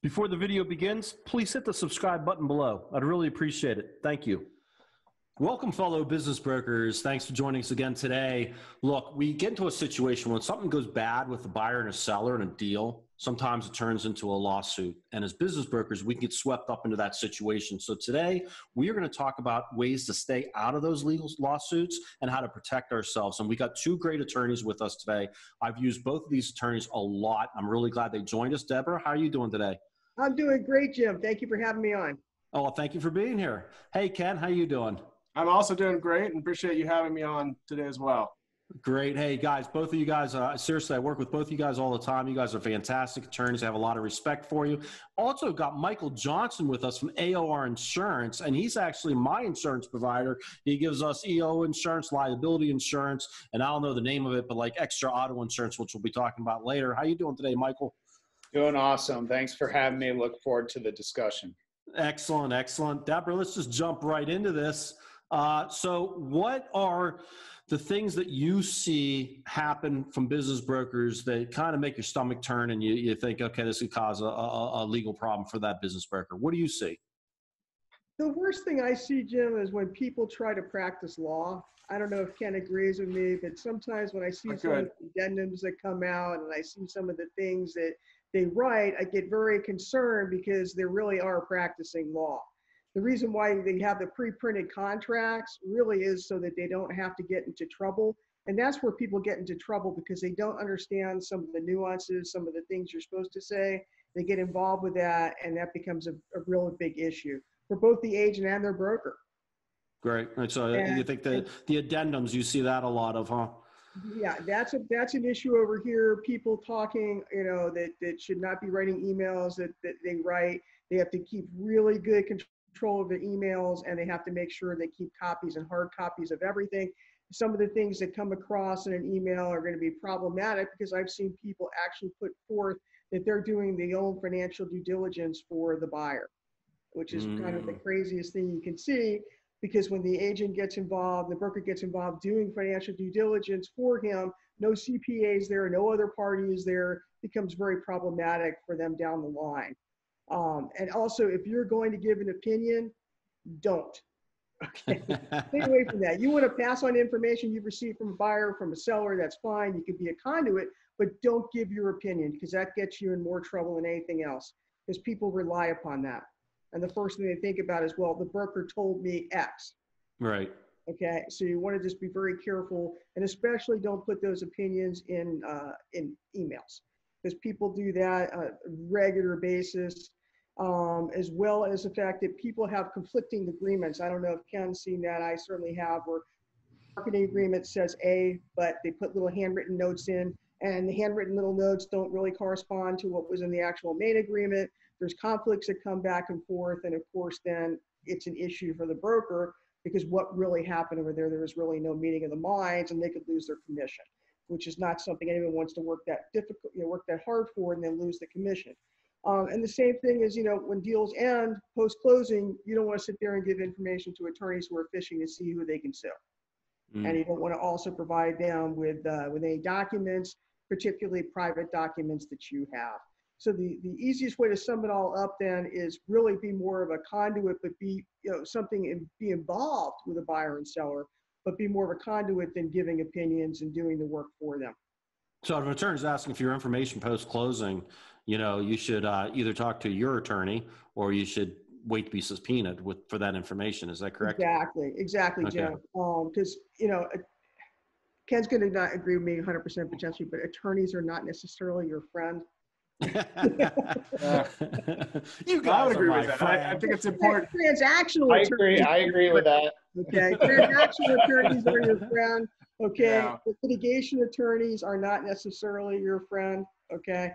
Before the video begins, please hit the subscribe button below. I'd really appreciate it. Thank you. Welcome, fellow business brokers. Thanks for joining us again today. Look, we get into a situation when something goes bad with a buyer and a seller in a deal, sometimes it turns into a lawsuit. And as business brokers, we can get swept up into that situation. So today, we are going to talk about ways to stay out of those legal lawsuits and how to protect ourselves. And we got two great attorneys with us today. I've used both of these attorneys a lot. I'm really glad they joined us. Deborah, how are you doing today? I'm doing great, Jim. Thank you for having me on. Oh, well, thank you for being here. Hey, Ken, how are you doing? I'm also doing great and appreciate you having me on today as well. Great. Hey, guys, both of you guys, uh, seriously, I work with both of you guys all the time. You guys are fantastic attorneys. I have a lot of respect for you. Also, got Michael Johnson with us from AOR Insurance, and he's actually my insurance provider. He gives us EO insurance, liability insurance, and I don't know the name of it, but like extra auto insurance, which we'll be talking about later. How you doing today, Michael? Doing awesome. Thanks for having me. Look forward to the discussion. Excellent, excellent. Deborah, let's just jump right into this. Uh, so, what are the things that you see happen from business brokers that kind of make your stomach turn and you, you think, okay, this could cause a, a, a legal problem for that business broker? What do you see? The worst thing I see, Jim, is when people try to practice law. I don't know if Ken agrees with me, but sometimes when I see some of the addendums that come out and I see some of the things that they write, I get very concerned because they really are practicing law. The reason why they have the pre-printed contracts really is so that they don't have to get into trouble. And that's where people get into trouble because they don't understand some of the nuances, some of the things you're supposed to say. They get involved with that, and that becomes a, a real big issue for both the agent and their broker. Great. So uh, and, you think the the addendums you see that a lot of, huh? Yeah, that's a that's an issue over here. People talking, you know, that that should not be writing emails that that they write. They have to keep really good control control of the emails and they have to make sure they keep copies and hard copies of everything. Some of the things that come across in an email are going to be problematic because I've seen people actually put forth that they're doing the own financial due diligence for the buyer, which is mm. kind of the mm. craziest thing you can see because when the agent gets involved, the broker gets involved doing financial due diligence for him, no CPAs there, no other party is there, becomes very problematic for them down the line. Um, and also, if you're going to give an opinion, don't. Okay, stay away from that. You want to pass on information you've received from a buyer, from a seller, that's fine. You can be a conduit, but don't give your opinion because that gets you in more trouble than anything else because people rely upon that. And the first thing they think about is, well, the broker told me X. Right. Okay, so you want to just be very careful, and especially don't put those opinions in uh, in emails because people do that on a regular basis um, as well as the fact that people have conflicting agreements. I don't know if Ken's seen that. I certainly have, where marketing agreement says A, but they put little handwritten notes in, and the handwritten little notes don't really correspond to what was in the actual main agreement. There's conflicts that come back and forth, and of course, then it's an issue for the broker because what really happened over there, there was really no meeting of the minds, and they could lose their commission, which is not something anyone wants to work that difficult, you know, work that hard for, and then lose the commission. Um, and the same thing is, you know, when deals end post closing, you don't want to sit there and give information to attorneys who are fishing to see who they can sue. Mm. And you don't want to also provide them with uh, with any documents, particularly private documents that you have. So the, the easiest way to sum it all up then is really be more of a conduit, but be you know something and be involved with a buyer and seller, but be more of a conduit than giving opinions and doing the work for them. So if an attorney is asking for your information post closing, you know, you should uh, either talk to your attorney or you should wait to be subpoenaed with for that information. Is that correct? Exactly, exactly, okay. Jim. Because um, you know, Ken's going to not agree with me 100% potentially, but attorneys are not necessarily your friend. you guys agree with that. I, I, think it's important. Transactional. I agree. I agree with that. Okay, transactional attorneys are your friend. Okay, yeah. litigation attorneys are not necessarily your friend. Okay,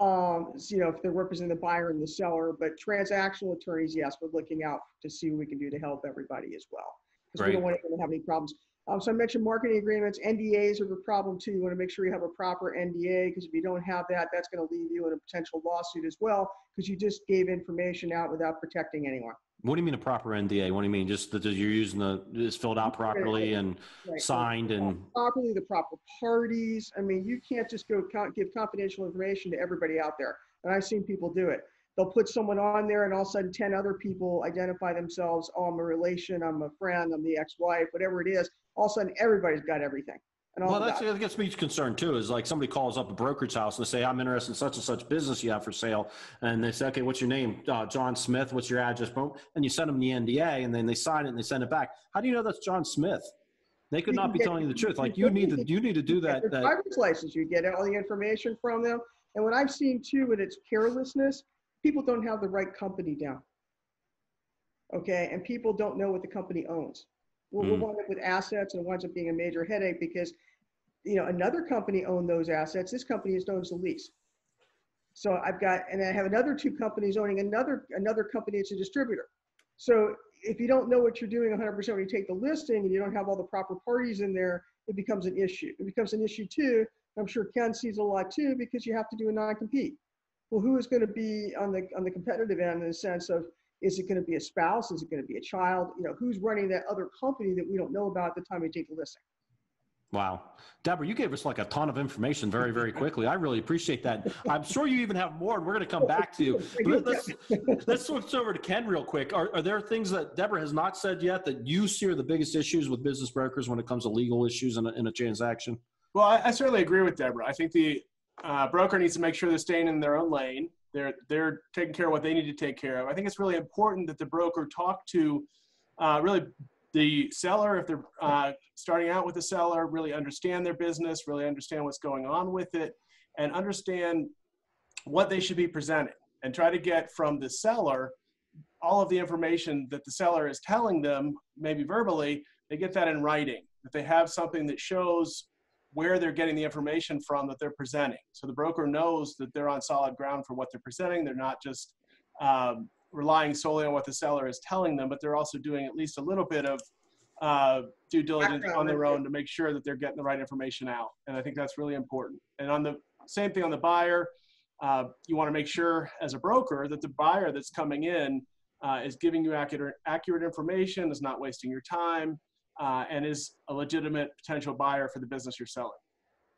um, you know, if they're representing the buyer and the seller, but transactional attorneys, yes, we're looking out to see what we can do to help everybody as well. Because we don't want anyone to have any problems. Um, so I mentioned marketing agreements, NDAs are a problem too. You want to make sure you have a proper NDA because if you don't have that, that's going to leave you in a potential lawsuit as well because you just gave information out without protecting anyone. What do you mean a proper NDA? What do you mean? Just that you're using the it's filled out properly and right. signed and properly the proper parties. I mean, you can't just go give confidential information to everybody out there. And I've seen people do it. they'll put someone on there and all of a sudden 10 other people identify themselves. Oh, I'm a relation, I'm a friend, I'm the ex-wife, whatever it is. All of a sudden everybody's got everything. And all Well, that. that gets me concerned too. Is like somebody calls up a brokerage house and they say, "I'm interested in such and such business you have for sale," and they say, "Okay, what's your name? Uh, John Smith. What's your address?" Boom, and you send them the NDA, and then they sign it and they send it back. How do you know that's John Smith? They could not be get- telling you the truth. Like you need to, you need to do that. their that driver's license, you get all the information from them. And what I've seen too, and its carelessness, people don't have the right company down. Okay, and people don't know what the company owns. We'll, we'll Mm. wind up with assets and it winds up being a major headache because, you know, another company owned those assets. This company is owns the lease. So I've got, and I have another two companies owning another another company. It's a distributor. So if you don't know what you're doing 100% when you take the listing and you don't have all the proper parties in there, it becomes an issue. It becomes an issue too. I'm sure Ken sees a lot too because you have to do a non-compete. Well, who is going to be on the on the competitive end in the sense of is it going to be a spouse? Is it going to be a child? You know, who's running that other company that we don't know about at the time we take the listing? Wow. Deborah, you gave us like a ton of information very, very quickly. I really appreciate that. I'm sure you even have more, and we're going to come back to you. But let's, let's switch over to Ken real quick. Are, are there things that Deborah has not said yet that you see are the biggest issues with business brokers when it comes to legal issues in a, in a transaction? Well, I, I certainly agree with Deborah. I think the uh, broker needs to make sure they're staying in their own lane. They're they're taking care of what they need to take care of. I think it's really important that the broker talk to uh, really the seller if they're uh, starting out with the seller, really understand their business, really understand what's going on with it, and understand what they should be presenting, and try to get from the seller all of the information that the seller is telling them, maybe verbally, they get that in writing. If they have something that shows where they're getting the information from that they're presenting. So the broker knows that they're on solid ground for what they're presenting. They're not just um, relying solely on what the seller is telling them, but they're also doing at least a little bit of uh, due diligence on their own to make sure that they're getting the right information out. And I think that's really important. And on the same thing on the buyer, uh, you want to make sure as a broker that the buyer that's coming in uh, is giving you accurate, accurate information, is not wasting your time, uh, and is a legitimate potential buyer for the business you're selling.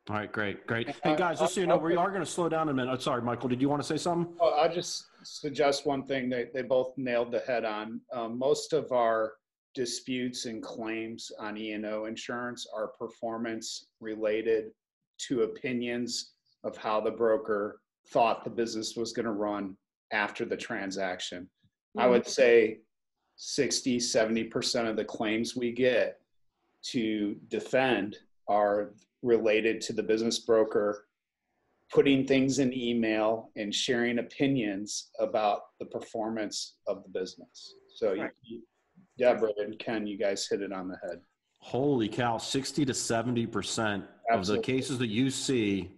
All right, great, great. Hey, guys, just so you know, we are going to slow down a minute. Oh, sorry, Michael, did you want to say something? Well, I'll just suggest one thing they, they both nailed the head on. Um, most of our disputes and claims on E and O insurance are performance related to opinions of how the broker thought the business was going to run after the transaction. I would say 60, 70% of the claims we get to defend are related to the business broker putting things in email and sharing opinions about the performance of the business. So, you, Right. you, Deborah and Ken, you guys hit it on the head. Holy cow, 60 to 70% of the cases that you see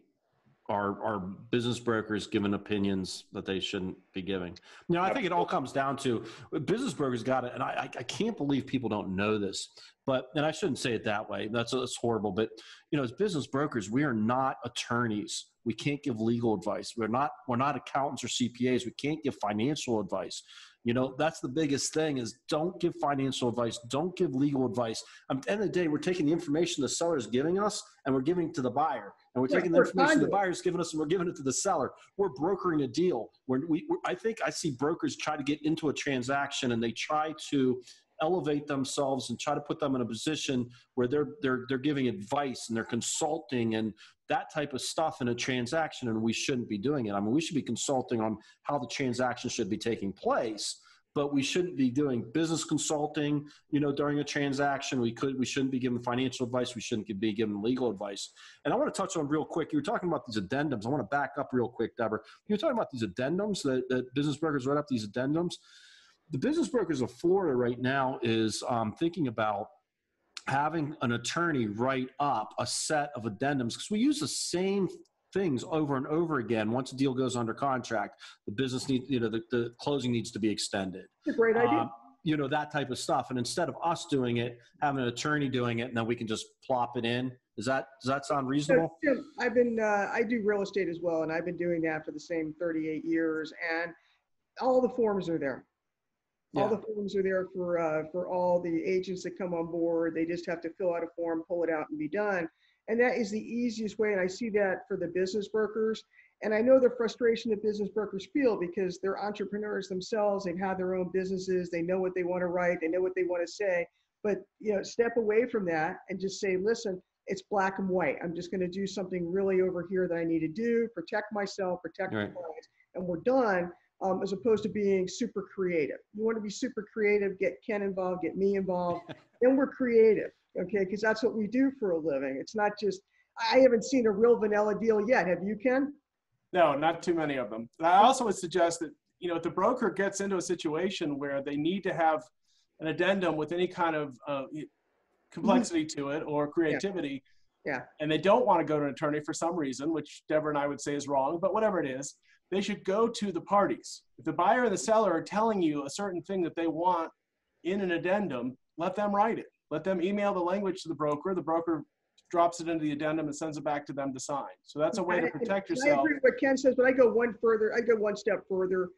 are, are business brokers giving opinions that they shouldn't be giving. You know, I think it all comes down to business brokers got it. And I, I- I can't believe people don't know this, but, and I shouldn't say it that way. That's, that's horrible. But, you know, as business brokers, we are not attorneys. We can't give legal advice. We're not, we're not accountants or CPAs. We can't give financial advice. You know, that's the biggest thing is don't give financial advice. Don't give legal advice. At the end of the day, we're taking the information the seller is giving us and we're giving it to the buyer. And we're Yeah, taking the information the buyer is giving us and we're giving it to the seller. We're brokering a deal. We're, we, we, I think I see brokers try to get into a transaction and they try to elevate themselves and try to put them in a position where they're they're they're giving advice and they're consulting and that type of stuff in a transaction and we shouldn't be doing it. I mean, we should be consulting on how the transaction should be taking place, but we shouldn't be doing business consulting, you know, during a transaction. We could we shouldn't be giving financial advice, we shouldn't be giving legal advice. And I want to touch on real quick. You were talking about these addendums. I want to back up real quick, Deborah. You were talking about these addendums that, that business brokers write up these addendums. The business brokers of Florida right now is um, thinking about having an attorney write up a set of addendums because we use the same things over and over again once a deal goes under contract the business needs you know the, the closing needs to be extended a great idea. Um, you know that type of stuff and instead of us doing it having an attorney doing it and then we can just plop it in is that does that sound So, reasonable Jim, I've been, uh, I do real estate as well, and I've been doing that for the same 38 years, and all the forms are there. All the forms are there for, uh, for all the agents that come on board. They just have to fill out a form, pull it out, and be done. And that is the easiest way, and I see that for the business brokers. And I know the frustration that business brokers feel because they're entrepreneurs themselves. They've had their own businesses. They know what they want to write. They know what they want to say. But you know, step away from that and just say, listen, it's black and white. I'm just going to do something really over here that I need to do, protect myself, protect right. my clients, and we're done. Um, as opposed to being super creative. You want to be super creative, get Ken involved, get me involved, then we're creative, okay? Because that's what we do for a living. It's not just, I haven't seen a real vanilla deal yet. Have you, Ken? No, not too many of them. I also would suggest that, you know, if the broker gets into a situation where they need to have an addendum with any kind of uh, complexity to it or creativity. Yeah. yeah. And they don't want to go to an attorney for some reason, which Deborah and I would say is wrong, but whatever it is, they should go to the parties. If the buyer and the seller are telling you a certain thing that they want in an addendum, let them write it. Let them email the language to the broker. The broker drops it into the addendum and sends it back to them to sign. So that's a way to protect yourself. I agree with what Ken says, but I go one further. I go one step further.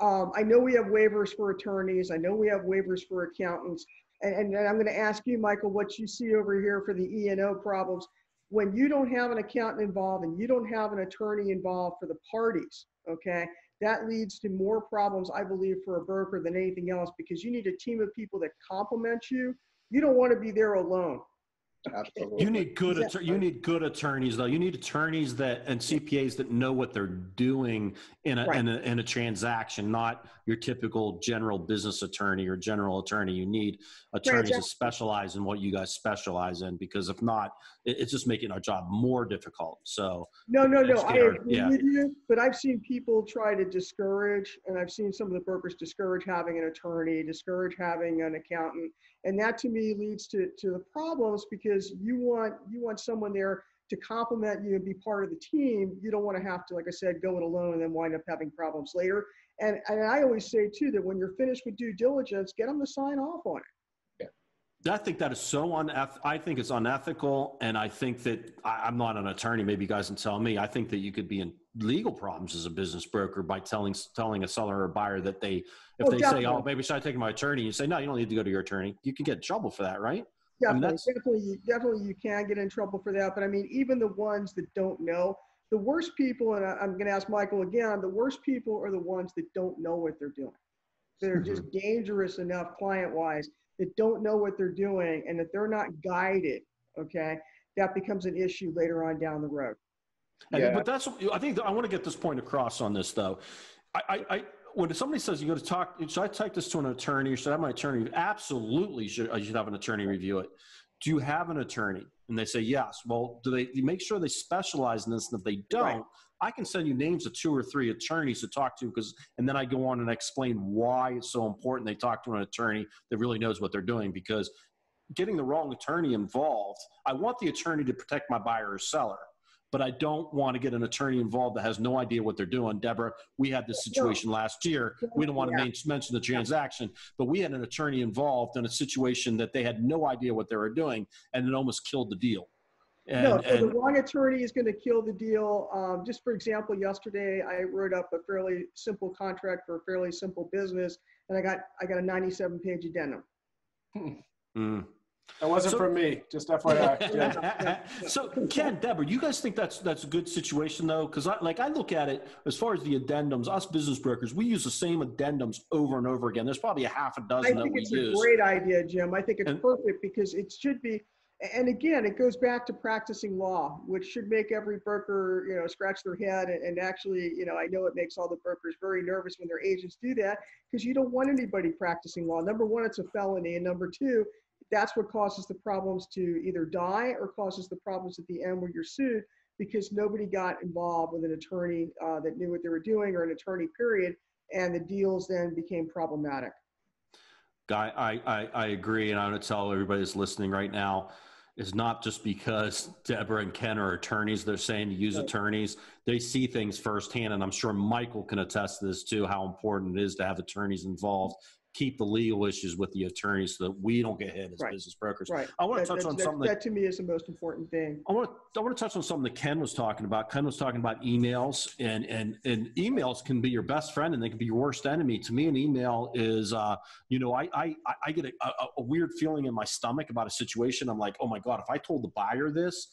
Um, I know we have waivers for attorneys. I know we have waivers for accountants. And, and I'm going to ask you, Michael, what you see over here for the E&O problems. When you don't have an accountant involved and you don't have an attorney involved for the parties, okay, that leads to more problems, I believe, for a broker than anything else because you need a team of people that complement you. You don't want to be there alone. Absolutely. You need good exactly. you need good attorneys though. You need attorneys that and CPAs that know what they're doing in a, right. in a in a transaction, not your typical general business attorney or general attorney. You need attorneys that specialize in what you guys specialize in because if not, it's just making our job more difficult. So no, no, no. I agree yeah. with you, but I've seen people try to discourage, and I've seen some of the brokers discourage having an attorney, discourage having an accountant and that to me leads to, to the problems because you want you want someone there to complement you and be part of the team. You don't want to have to like i said go it alone and then wind up having problems later. And, and i always say too that when you're finished with due diligence get them to sign off on it I think that is so uneth. I think it's unethical, and I think that I, am not an attorney. Maybe you guys can tell me. I think that you could be in legal problems as a business broker by telling telling a seller or a buyer that they, if oh, they definitely. say, "Oh, maybe should I take my attorney?" You say, "No, you don't need to go to your attorney." You can get in trouble for that, right? Definitely, I mean, definitely, definitely, you can get in trouble for that. But I mean, even the ones that don't know, the worst people, and I, I'm going to ask Michael again. The worst people are the ones that don't know what they're doing. They're mm-hmm. just dangerous enough client-wise that don't know what they're doing and that they're not guided, okay, that becomes an issue later on down the road. Yeah. but that's, I think I want to get this point across on this though. I, I, I when somebody says you got to talk, should I take this to an attorney or should I have my attorney? Absolutely, should I should have an attorney review it. Do you have an attorney? And they say yes. Well, do they make sure they specialize in this? And if they don't, right. I can send you names of two or three attorneys to talk to because, and then I go on and explain why it's so important they talk to an attorney that really knows what they're doing because getting the wrong attorney involved, I want the attorney to protect my buyer or seller but I don't want to get an attorney involved that has no idea what they're doing. Deborah, we had this situation last year. We don't want to yeah. mention the transaction, but we had an attorney involved in a situation that they had no idea what they were doing, and it almost killed the deal. And, no, so and, the wrong attorney is going to kill the deal. Um, just for example, yesterday I wrote up a fairly simple contract for a fairly simple business, and I got I got a 97 page addendum. Mm. That wasn't so, from me, just FYI. so Ken, Deborah, you guys think that's that's a good situation though? Because I like I look at it as far as the addendums, us business brokers, we use the same addendums over and over again. There's probably a half a dozen I think it's use. a great idea, Jim. I think it's and, perfect because it should be and again, it goes back to practicing law, which should make every broker, you know, scratch their head. And, and, actually, you know, I know it makes all the brokers very nervous when their agents do that because you don't want anybody practicing law. Number one, it's a felony, and number two, that's what causes the problems to either die or causes the problems at the end where you're sued because nobody got involved with an attorney uh, that knew what they were doing or an attorney period, and the deals then became problematic. I, I, I agree, and I'm going to tell everybody that's listening right now is not just because Deborah and Ken are attorneys. They're saying to use right. attorneys. They see things firsthand, and I'm sure Michael can attest to this too. How important it is to have attorneys involved keep the legal issues with the attorneys so that we don't get hit as right. business brokers. Right. I want to touch on something that, that, to me is the most important thing. I want to I want to touch on something that Ken was talking about. Ken was talking about emails and and and emails can be your best friend and they can be your worst enemy. To me, an email is uh, you know I I I get a, a, a weird feeling in my stomach about a situation. I'm like, oh my god, if I told the buyer this,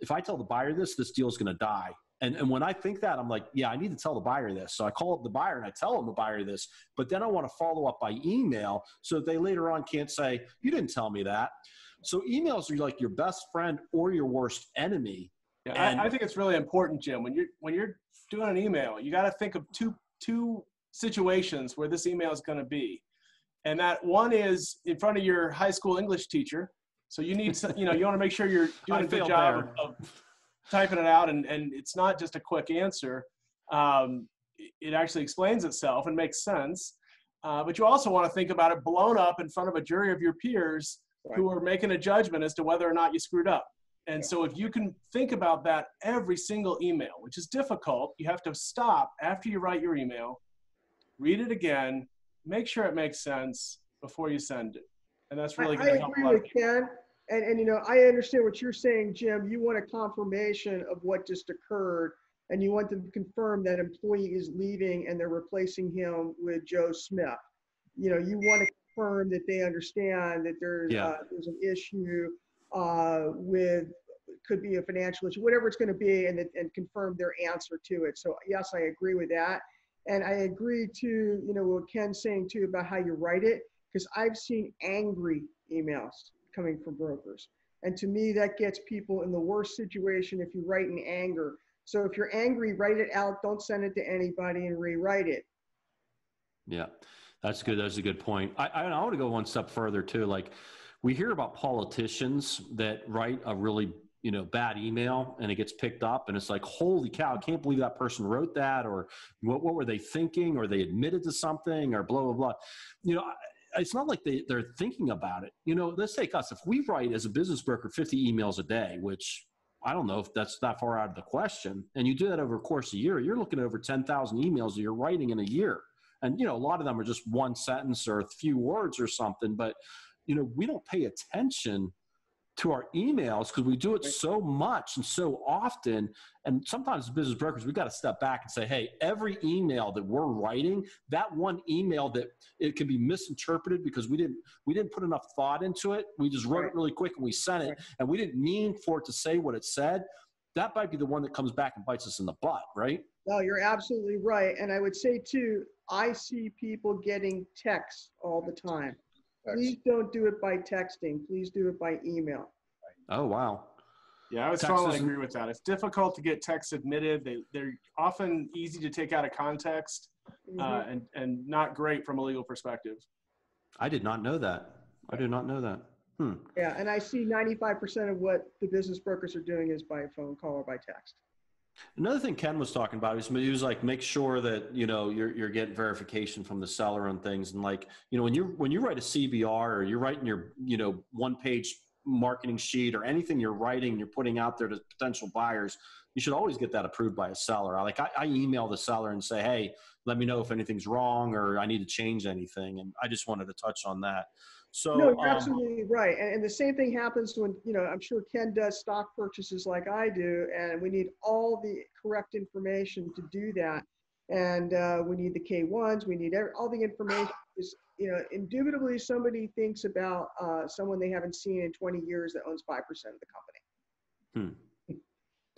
if I tell the buyer this, this deal is going to die And, and when I think that, I'm like, yeah, I need to tell the buyer this. So I call up the buyer and I tell them the buyer this, but then I want to follow up by email so that they later on can't say, you didn't tell me that. So emails are like your best friend or your worst enemy. Yeah, And- I, I think it's really important, Jim. When you're when you're doing an email, you got to think of two two situations where this email is going to be, and that one is in front of your high school English teacher. So you need, some, you know, you want to make sure you're doing I a good job of, of typing it out, and and it's not just a quick answer. Um, it- it actually explains itself and makes sense. Uh, but you also want to think about it blown up in front of a jury of your peers who are making a judgment as to whether or not you screwed up. And so if you can think about that every single email, which is difficult, you have to stop after you write your email, read it again, make sure it makes sense before you send it. And that's really I, I going to help a agree lot. with Ken, and, and you know, I understand what you're saying, Jim. You want a confirmation of what just occurred, and you want to confirm that employee is leaving and they're replacing him with Joe Smith. You know, you want to confirm that they understand that there's, Yeah. uh, there's an issue uh, with, could be a financial issue, whatever it's going to be, and, and confirm their answer to it. So yes, I agree with that. And I agree to, you know, what Ken's saying too about how you write it because I've seen angry emails coming from brokers. And to me, that gets people in the worst situation if you write in anger. So if you're angry, write it out. Don't send it to anybody and rewrite it. Yeah, that's good. That's a good point. I, I, I want to go one step further too. Like we hear about politicians that write a really you know bad email and it gets picked up and it's like holy cow i can't believe that person wrote that or what, what were they thinking or they admitted to something or blah blah blah you know it's not like they, they're thinking about it. You know let's take us. If we write as a business broker 50 emails a day which i don't know if that's that far out of the question and you do that over a course of a year you're looking at over 10000 emails that you're writing in a year. And you know a lot of them are just one sentence or a few words or something but you know we don't pay attention to our emails because we do it so much and so often and sometimes as business brokers we've got to step back and say hey every email that we're writing that one email that it can be misinterpreted because we didn't we didn't put enough thought into it we just wrote it really quick and we sent it Right. and we didn't mean for it to say what it said that might be the one that comes back and bites us in the butt right No, you're absolutely right. And I would say too, I see people getting texts all the time. Please don't do it by texting. Please do it by email. oh wow Yeah, I would Text strongly agree with that. It's difficult to get texts admitted. They, they're often easy to take out of context Mhm. uh, and, and not great from a legal perspective. i did not know that i did not know that hmm Yeah, and I see 95% of what the business brokers are doing is by phone call or by text. Another thing Ken was talking about is he was like, make sure that you know you're you're getting verification from the seller on things, and like you know when you when you write a CBR or you're writing your you know one page marketing sheet or anything you're writing, you're putting out there to potential buyers, you should always get that approved by a seller. Like I, I email the seller and say, hey, let me know if anything's wrong or I need to change anything, and I just wanted to touch on that. So No, you're um, absolutely right. And, and the same thing happens when, you know, I'm sure Ken does stock purchases like I do, and we need all the correct information to do that. And uh, we need the K1s, we need every, all the information. Is, you know, indubitably somebody thinks about uh, someone they haven't seen in 20 years that owns 5% of the company.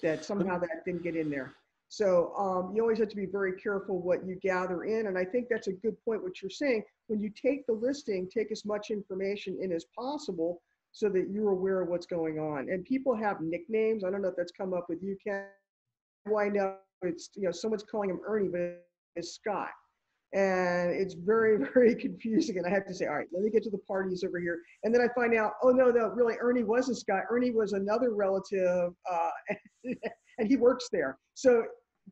That somehow that didn't get in there. So um, you always have to be very careful what you gather in. And I think that's a good point, what you're saying. When you take the listing, take as much information in as possible so that you're aware of what's going on. And people have nicknames. I don't know if that's come up with you, Ken. Why know it's, you know, someone's calling him Ernie, but it's Scott. And it's very, very confusing. And I have to say, all right, let me get to the parties over here. And then I find out, oh, no, no, really, Ernie wasn't Scott. Ernie was another relative, uh, and he works there. So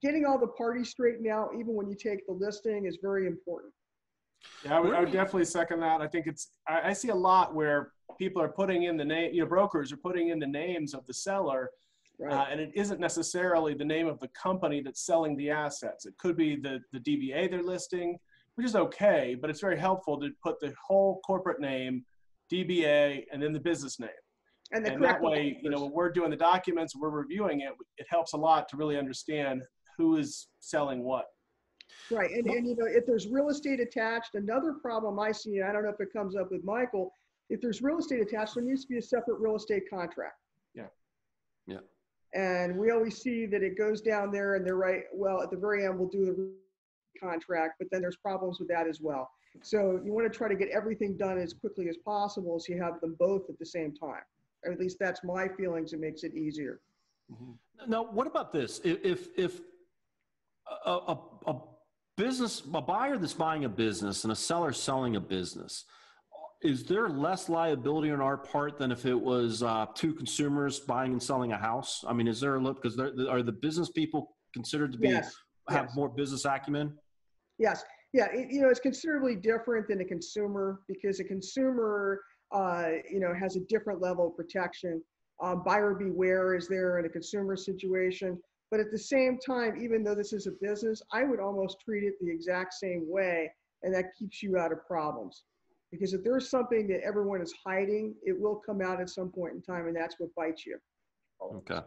getting all the parties straightened out, even when you take the listing, is very important. Yeah, I would, I would definitely second that. I think it's, I, I see a lot where people are putting in the name, you know, brokers are putting in the names of the seller, Right. uh, and it isn't necessarily the name of the company that's selling the assets. It could be the, the DBA they're listing, which is okay, but it's very helpful to put the whole corporate name, DBA, and then the business name. and the And that correct way, you know, when we're doing the documents, we're reviewing it, it helps a lot to really understand who is selling what. Right, and, and you know, if there's real estate attached, another problem I see, I don't know if it comes up with Michael, if there's real estate attached, there needs to be a separate real estate contract. Yeah, yeah. And we always see that it goes down there and they're right, well, at the very end, we'll do the contract, but then there's problems with that as well. So you want to try to get everything done as quickly as possible so you have them both at the same time. Or at least that's my feelings. It makes it easier. Mm-hmm. Now, what about this? If if, if a, a, a business, a buyer that's buying a business and a seller selling a business, is there less liability on our part than if it was uh, two consumers buying and selling a house? I mean, is there a look because are the business people considered to be Yes, have yes. more business acumen? Yes, yeah, it, you know, it's considerably different than a consumer because a consumer, uh, you know, has a different level of protection. Um, buyer beware is there in a consumer situation. But at the same time, even though this is a business, I would almost treat it the exact same way, and that keeps you out of problems. Because if there's something that everyone is hiding, it will come out at some point in time, and that's what bites you. Okay.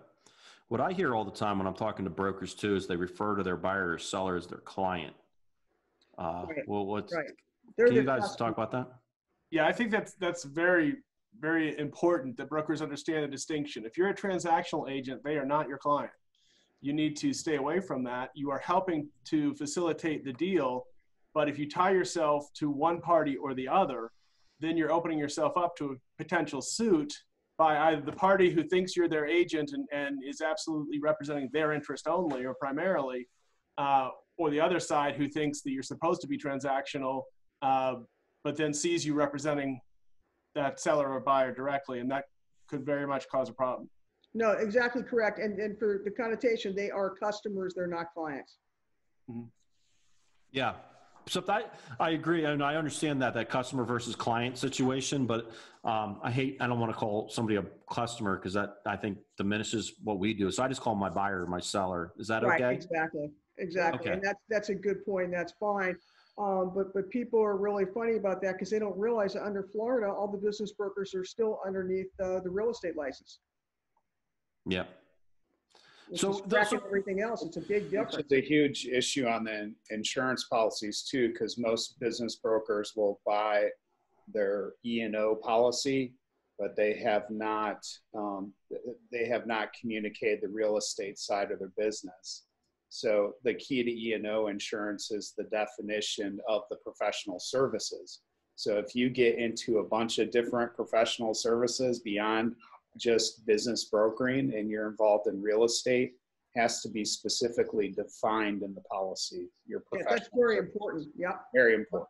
What I hear all the time when I'm talking to brokers too is they refer to their buyer or seller as their client. Uh, Right, well, what's, right. They're can you guys customer. talk about that? Yeah, I think that's that's very very important that brokers understand the distinction. If you're a transactional agent, they are not your client. You need to stay away from that. You are helping to facilitate the deal, but if you tie yourself to one party or the other, then you're opening yourself up to a potential suit by either the party who thinks you're their agent and, and is absolutely representing their interest only or primarily, uh, or the other side who thinks that you're supposed to be transactional, uh, but then sees you representing that seller or buyer directly, and that could very much cause a problem. No, exactly correct. And, and for the connotation, they are customers, they're not clients. Yeah. So I, I agree, and I understand that that customer versus client situation, but um, I hate I don't want to call somebody a customer because that I think diminishes what we do. So I just call my buyer my seller. Is that Right, okay? exactly, exactly. Okay. And that's, that's a good point, that's fine. Um, but, but people are really funny about that because they don't realize that under Florida, all the business brokers are still underneath, uh, the real estate license. Yeah. which So is those are- everything else, it's a big Which difference. is a huge issue on the insurance policies too, because most business brokers will buy their E and O policy, but they have not, um, they have not communicated the real estate side of their business. So the key to E and O insurance is the definition of the professional services. So if you get into a bunch of different professional services beyond just business brokering and you're involved in real estate, has to be specifically defined in the policy. Your Yeah, That's very important, yeah. very important.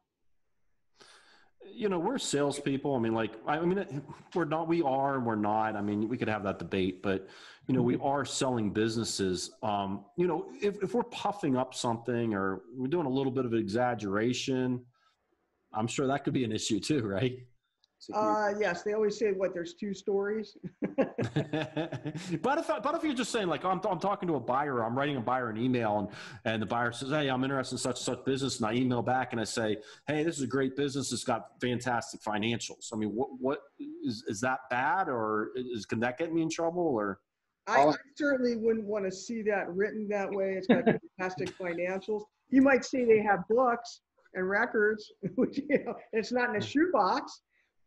You know, we're salespeople. I mean, like, I mean, we're not, we are, and we're not. I mean, we could have that debate, but, you know, we are selling businesses. Um, you know, if, if we're puffing up something or we're doing a little bit of exaggeration, I'm sure that could be an issue too, right? Uh, yes, they always say, what, there's two stories? but if but if you're just saying like I'm, I'm talking to a buyer, I'm writing a buyer an email, and and the buyer says, "Hey, I'm interested in such and such business," and I email back and I say, "Hey, this is a great business. It's got fantastic financials." I mean, what what is is that bad, or is can that get me in trouble, or I, I certainly wouldn't want to see that written that way. It's got fantastic financials. You might see they have books and records, which, you know, it's not in a shoebox,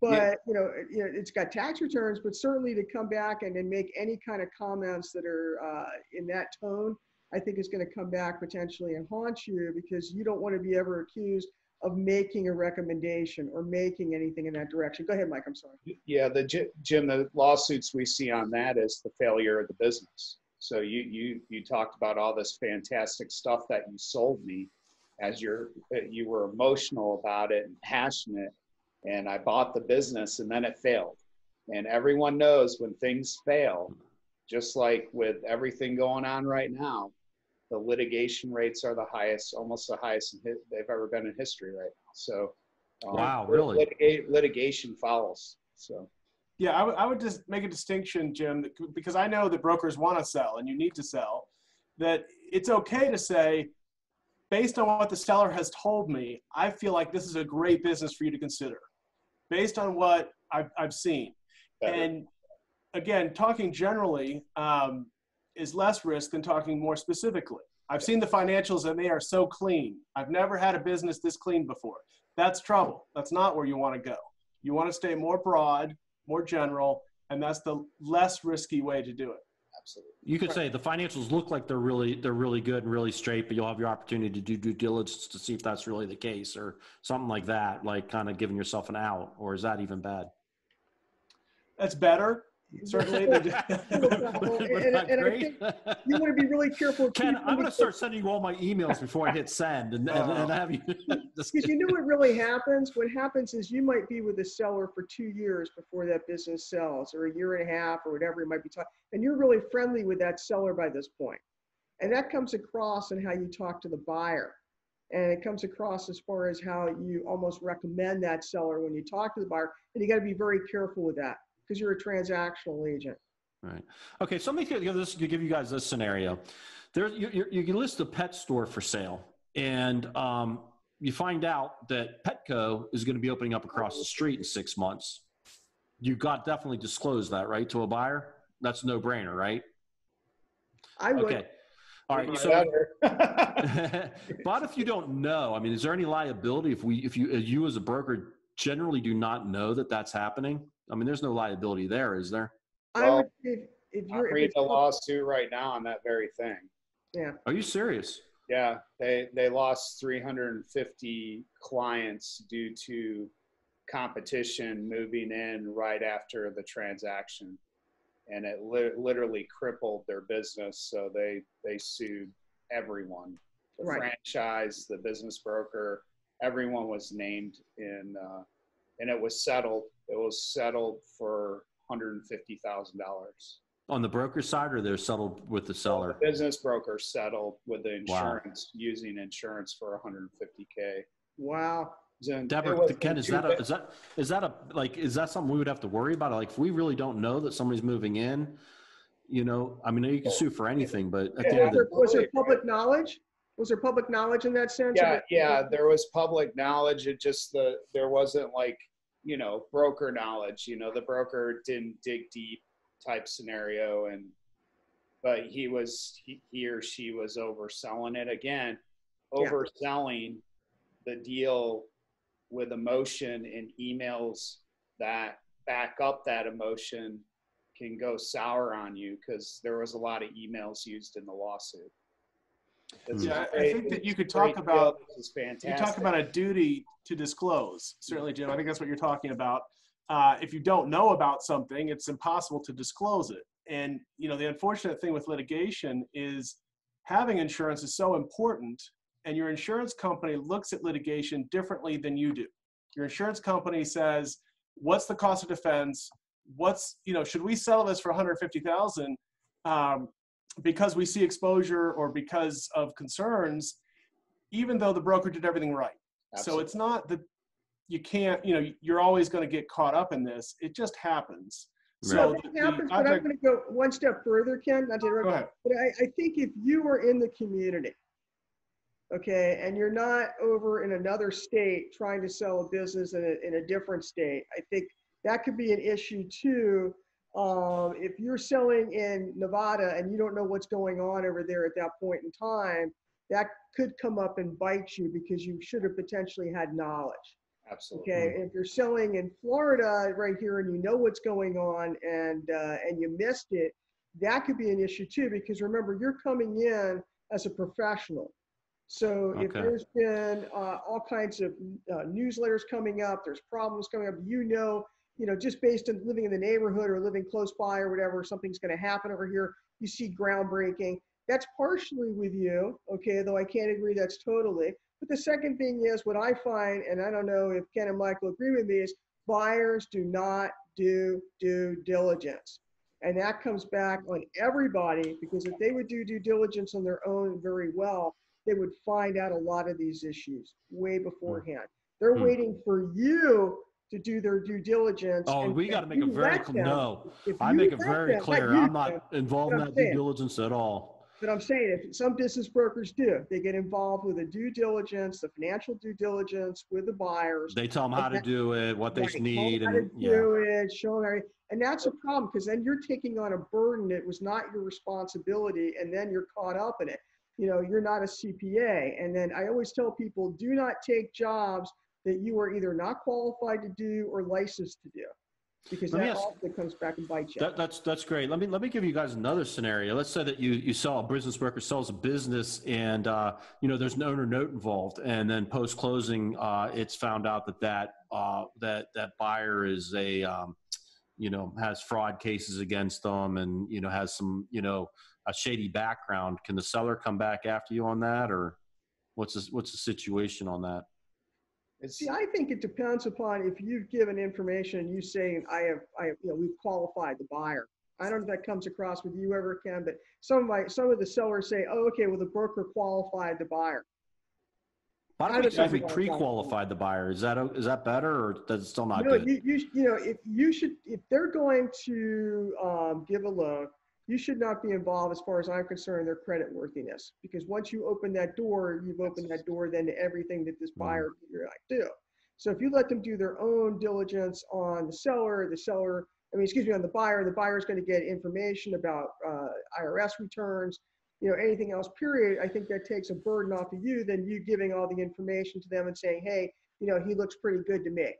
but, Yeah. you know, it, you know, it's got tax returns, but certainly to come back and then make any kind of comments that are uh, in that tone, I think is going to come back potentially and haunt you because you don't want to be ever accused of making a recommendation or making anything in that direction. Go ahead, Mike. I'm sorry. Yeah, the Jim, the lawsuits we see on that is the failure of the business. So you you you talked about all this fantastic stuff that you sold me, as you're you were emotional about it and passionate, and I bought the business and then it failed. And everyone knows when things fail, just like with everything going on right now, the litigation rates are the highest, almost the highest in hi- they've ever been in history right now. So, um, Wow, really? litiga- litigation follows. So. Yeah, I would- just make a distinction, Jim, that- because I know that brokers want to sell and you need to sell, that it's okay to say, based on what the seller has told me, I feel like this is a great business for you to consider, based on what I've, I've seen. better. And again, talking generally um, is less risk than talking more specifically. I've seen the financials and they are so clean. I've never had a business this clean before. That's trouble. That's not where you want to go. You want to stay more broad, more general, and that's the less risky way to do it. Absolutely. You could say the financials look like they're really they're really good and really straight, but you'll have your opportunity to do due diligence to see if that's really the case or something like that, like kind of giving yourself an out, or is that even bad? That's better, certainly. Well, But and- not and I great? You want to be really careful. Ken, I'm going to start sending you all my emails before I hit send, and, and, and oh. have you. Because you know what really happens? What happens is you might be with a seller for two years before that business sells, or a year and a half, or whatever it might be talking, and you're really friendly with that seller by this. And that comes across in how you talk to the buyer. And it comes across as far as how you almost recommend that seller when you talk to the buyer. And you got to be very careful with that because you're a transactional agent. Right. Okay. So let me give this give you guys this scenario. There, you, you, you can list a pet store for sale, and um, you find out that Petco is going to be opening up across the street in six months. You got definitely disclose that, right, to a buyer. That's no brainer, right? I would. Okay. All right. So, but if you don't know, I mean, is there any liability if we, if you, you as a broker generally do not know that that's happening? I mean, there's no liability there, is there? I would, Well, if, if you're, if reading a lawsuit right now on that very thing. yeah, Are you serious? Yeah, they they lost 350 clients due to competition moving in right after the transaction, and it li- literally crippled their business. So they they sued everyone, the Right. franchise, the business broker, everyone was named in, uh, and it was settled. It was settled for 150 thousand dollars. On the broker side, or they're settled with the seller? The business broker settled with the Wow. insurance, using insurance for 150k. wow. And Deborah, Ken, is two that a, bit- is that is that a like is that something we would have to worry about? Like, if we really don't know that somebody's moving in, you know, I mean, you can sue for anything, but at the end of Was the, there, was there public knowledge? Was there public knowledge in that sense? yeah, yeah, there was public knowledge. It just the there wasn't like you know broker knowledge. You know, the broker didn't dig deep type scenario, and but he was he, he or she was overselling it again, Yeah. overselling the deal with emotion and emails that back up that emotion can go sour on you because there was a lot of emails used in the lawsuit. Yeah, I- I think that you could talk about- You talk about a duty to disclose. Certainly, Jim, I think that's what you're talking about. Uh, if you don't know about something, it's impossible to disclose it. And, you know, the unfortunate thing with litigation is having insurance is so important and your insurance company looks at litigation differently than you do. Your insurance company says, what's the cost of defense? What's, you know, should we sell this for 150,000 um, because we see exposure or because of concerns, even though the broker did everything right? So it's not that you can't, you know, you're always going to get caught up in this. It just happens. So Right. the, It the happens, but I'm going to go one step further, Ken, not to go interrupt, ahead. but I, I think if you are in the community, okay, and you're not over in another state trying to sell a business in a, in a different state, I think that could be an issue too. Um, if you're selling in Nevada and you don't know what's going on over there at that point in time, that could come up and bite you because you should have potentially had knowledge. Absolutely. Okay, if you're selling in Florida right here and you know what's going on and uh, and you missed it, that could be an issue too because remember you're coming in as a professional. So if there's been uh, all kinds of uh, newsletters coming up, there's problems coming up, you know, you know, just based on living in the neighborhood or living close by or whatever, something's going to happen over here. You see groundbreaking. That's partially with you, okay, though I can't agree that's totally. But the second thing is what I find, and I don't know if Ken and Michael agree with me, is buyers do not do due diligence. And that comes back on everybody because if they would do due diligence on their own very well, they would find out a lot of these issues way beforehand. They're Hmm. waiting for you to do their due diligence. oh, and we got to make you very clear. No, if I make it very them- clear. I'm not involved in that due diligence at all. But I'm saying if some business brokers do, they get involved with the due diligence, the financial due diligence with the buyers. They tell them how to do it, what they Right, tell 'em need, how to and yeah. do it, show them everything. And that's a problem because then you're taking on a burden that was not your responsibility and then you're caught up in it. You know, you're not a CPA. And then I always tell people do not take jobs that you are either not qualified to do or licensed to do. because Let that ask- also comes back and bites you. That, that's that's great. Let me let me give you guys another scenario. Let's say that you you sell a business broker sells a business, and uh, you know there's an owner note involved, and then post closing, uh, it's found out that that uh, that that buyer is a um, you know has fraud cases against them, and you know has some you know a shady background. Can the seller come back after you on that, or what's the, what's the situation on that? It's, See, I think it depends upon if you've given information and you say, I have, I have, you know, we've qualified the buyer. I don't know if that comes across with you ever, Ken, but some of my, some of the sellers say, oh, okay, well, the broker qualified the buyer. Why I don't we say we think- pre-qualified the buyer? Is that is that better, or does it still not No, good? you, you, you know, if you should, if they're going to um, give a loan, you should not be involved as far as I'm concerned, their credit worthiness. Because once you open that door, you've opened that door then to everything that this Mhm. buyer like do. So if you let them do their own diligence on the seller, the seller, I mean, excuse me, on the buyer, the buyer is going to get information about uh, IRS returns, you know, anything else, period. I think that takes a burden off of you than you giving all the information to them and saying, hey, you know, he looks pretty good to me.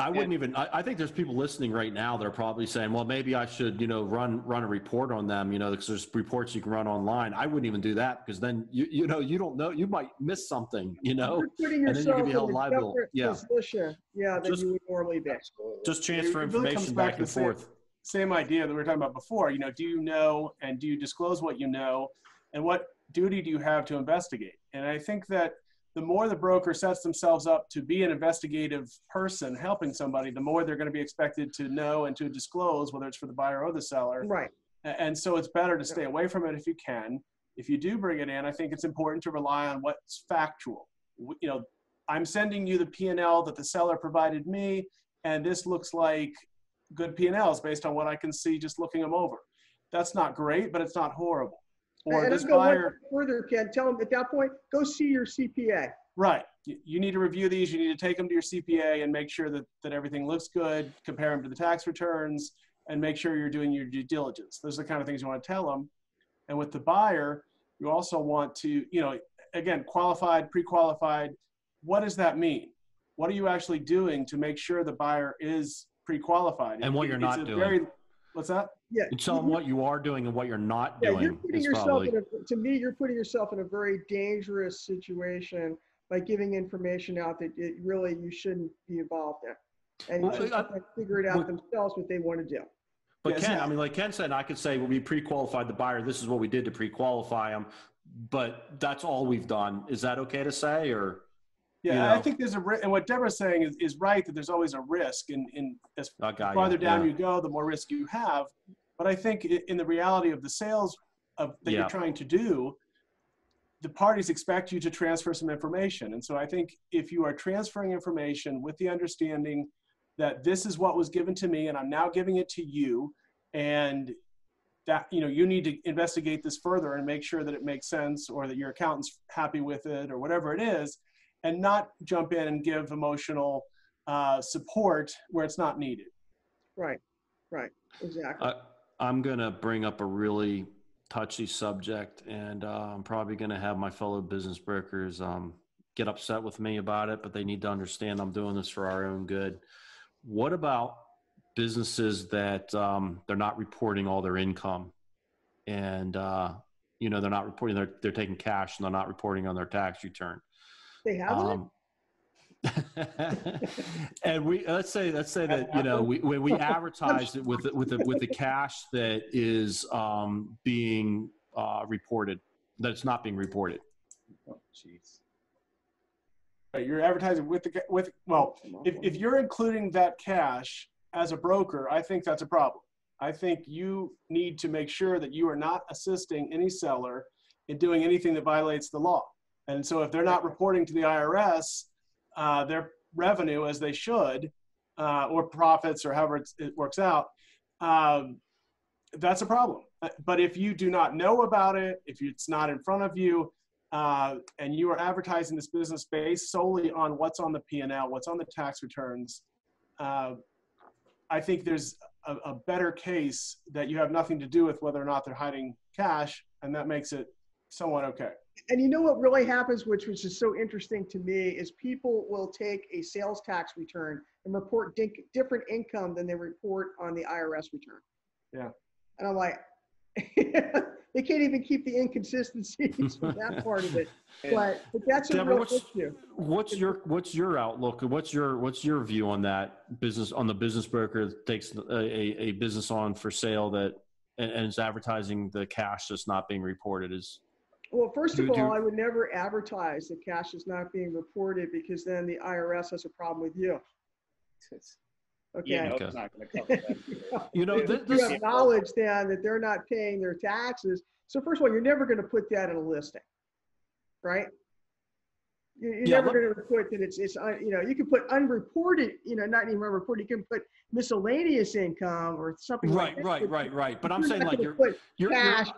I wouldn't even. I, I think there's people listening right now that are probably saying, "Well, maybe I should, you know, run run a report on them." You know, because there's reports you can run online. I wouldn't even do that because then you you know you don't know you might miss something. You know, and then you could be held liable. Yeah. position, yeah, than Just- you would normally be. absolutely. just It transfer really comes information back back and the same- forth. same idea that we were talking about before. You know, do you know and do you disclose what you know, and what duty do you have to investigate? And I think that the more the broker sets themselves up to be an investigative person helping somebody, the more they're going to be expected to know and to disclose, whether it's for the buyer or the seller. Right, And so it's better to stay away from it if you can. If you do bring it in, I think it's important to rely on what's factual. You know, I'm sending you the P&L that the seller provided me, and this looks like good P&Ls based on what I can see just looking them over. That's not great, but it's not horrible. Or and this I'd go one buyer, further, Ken, tell them at that point, go see your CPA. right? You, you need to review these. You need to take them to your CPA and make sure that, that everything looks good. Compare them to the tax returns, and make sure you're doing your due diligence. Those are the kind of things you want to tell them. And with the buyer, you also want to, you know, again, qualified, pre-qualified. What does that mean? What are you actually doing to make sure the buyer is pre-qualified? And what you're not doing. Very, what's that? Yeah. You tell them what you are doing and what you're not Yeah, you're doing. putting yourself probably in a, to me, you're putting yourself in a very dangerous situation by giving information out that it really you shouldn't be involved in. And you Well, should I- let figure it out but- themselves what they want to do. But Yes, Ken, yeah. I mean, like Ken said, I could say well, we pre-qualified the buyer. This is what we did to pre-qualify them, but that's all we've done. Is that okay to say, or Yeah, You I think there's a and what Deborah's saying is, is right that there's always a risk, and in, as I farther you. down yeah. you go, the more risk you have. But I think in the reality of the sales of that Yeah. you're trying to do, the parties expect you to transfer some information, and so I think if you are transferring information with the understanding that this is what was given to me, and I'm now giving it to you, and that you know you need to investigate this further and make sure that it makes sense or that your accountant's happy with it or whatever it is and not jump in and give emotional uh, support where it's not needed Right, right, exactly. I, I'm going to bring up a really touchy subject, and uh, I'm probably going to have my fellow business brokers um, get upset with me about it, but they need to understand I'm doing this for our own good. What about businesses that um, they're not reporting all their income, and uh, you know they're not reporting they're they're taking cash and they're not reporting on their tax return. They haven't? Um, and we let's say let's say that you know we when we advertise it with the, with the with the cash that is um, being uh, reported that's not being reported. oh, jeez. Right, you're advertising with the ca- with well if, if you're including that cash as a broker i think that's a problem. I think you need to make sure that you are not assisting any seller in doing anything that violates the law and so if they're not reporting to the irs uh, their revenue as they should uh, or profits or however it's, it works out um, that's a problem Uh, but if you do not know about it if it's not in front of you uh, and you are advertising this business based solely on what's on the P&L, what's on the tax returns, uh, I think there's a, a better case that you have nothing to do with whether or not they're hiding cash, and that makes it somewhat okay. And you know what really happens, which which is so interesting to me, is people will take a sales tax return and report di- different income than they report on the IRS return. Yeah. And I'm like, they can't even keep the inconsistencies from that part of it. But, but that's a real what's, issue. what's your what's your outlook? What's your what's your view on that business on the business broker that takes a, a, a business on for sale that and, and is advertising the cash that's not being reported? Is Well, first of Do- do- all, I would never advertise that cash is not being reported because then the IRS has a problem with you. Okay. You know, Okay. it's not cover that. you know If this, you this acknowledge then that they're not paying their taxes. So first of all, you're never going to put that in a listing, right? You- You're Yeah, never going to put that it's, it's, un- you know, you can put unreported, you know, not even unreported, you can put miscellaneous income or something like right that. right right right. But I'm saying like gonna you're put you're, you're cash. it's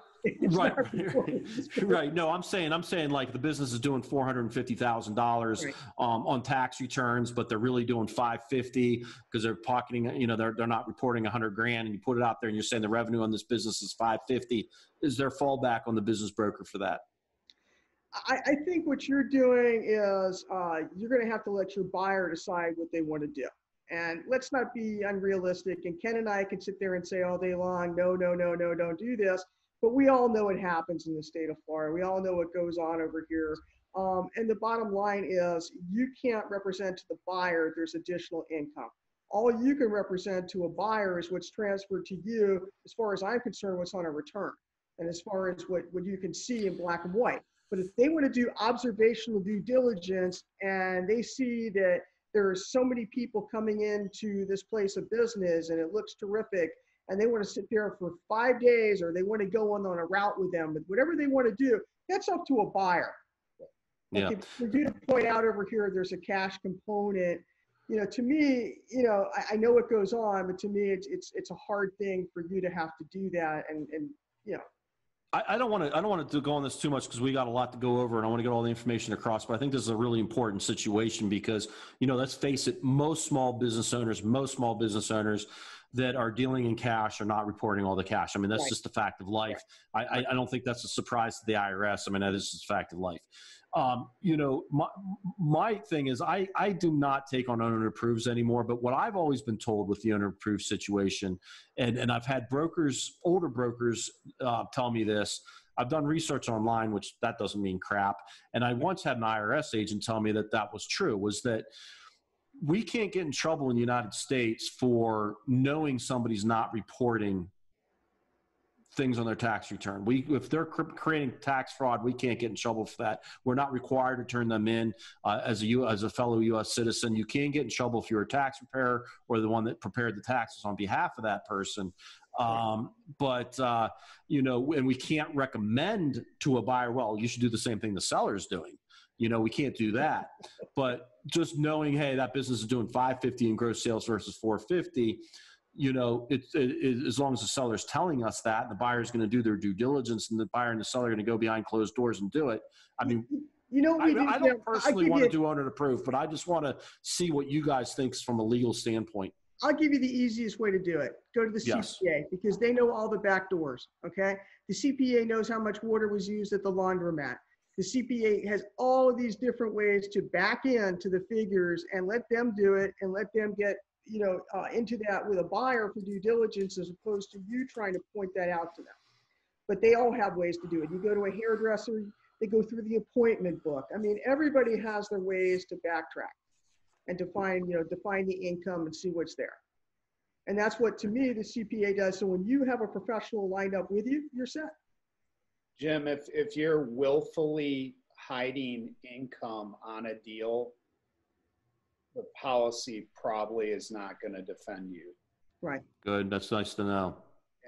right right no i'm saying i'm saying like the business is doing $450000 Right. um, on tax returns but they're really doing 550 because they're pocketing you know they're, they're not reporting 100 grand and you put it out there and you're saying the revenue on this business is 550 is there a fallback on the business broker for that I, I think what you're doing is uh, you're going to have to let your buyer decide what they want to do. And let's not be unrealistic. And Ken and I can sit there and say all day long, no, no, no, no, don't do this. But we all know what happens in the state of Florida. We all know what goes on over here. Um, and the bottom line is you can't represent to the buyer there's additional income. All you can represent to a buyer is what's transferred to you, as far as I'm concerned, what's on a return. And as far as what, what you can see in black and white. But if they want to do observational due diligence and they see that there are so many people coming into this place of business and it looks terrific and they want to sit there for five days or they want to go on, on a route with them, but whatever they want to do, that's up to a buyer. Yeah. Like if for you to point out over here, there's a cash component. You know, to me, you know, I, I know what goes on, but to me, it's it's it's a hard thing for you to have to do that, and and you know, I, I don't want to. I don't want to go on this too much because we got a lot to go over, and I want to get all the information across. But I think this is a really important situation because you know, let's face it, most small business owners, most small business owners that are dealing in cash are not reporting all the cash. I mean, that's Right. just a fact of life. I, I, I don't think that's a surprise to the IRS. I mean, that is just a fact of life. Um, you know, my, my thing is I, I do not take on owner approves anymore, but what I've always been told with the owner approved situation, and, and I've had brokers, older brokers uh, tell me this, I've done research online, which that doesn't mean crap. And I once had an IRS agent tell me that that was true, was that we can't get in trouble in the United States for knowing somebody's not reporting things on their tax return. We, if they're cr- creating tax fraud, we can't get in trouble for that. We're not required to turn them in uh, as a U, as a fellow U.S. citizen. You can get in trouble if you're a tax preparer or the one that prepared the taxes on behalf of that person. Um, but uh, you know, and we can't recommend to a buyer, well, you should do the same thing the seller's doing. You know, we can't do that. But just knowing, hey, that business is doing 550 in gross sales versus 450 you know, it, it, it, as long as the seller's telling us that, the buyer's going to do their due diligence, and the buyer and the seller are going to go behind closed doors and do it. I mean, you know, I, do, I don't personally want to do owner approved, but I just want to see what you guys think from a legal standpoint. I'll give you the easiest way to do it. Go to the Yes. CPA because they know all the back doors. Okay. The CPA knows how much water was used at the laundromat. The CPA has all of these different ways to back into the figures and let them do it and let them get, you know, uh, into that with a buyer for due diligence as opposed to you trying to point that out to them. But they all have ways to do it. You go to a hairdresser, they go through the appointment book. I mean, everybody has their ways to backtrack and define, you know, define the income and see what's there. And that's what, to me, the CPA does. So when you have a professional lined up with you, you're set. Jim, if, if you're willfully hiding income on a deal, the policy probably is not going to defend you. Right, Good. That's nice to know.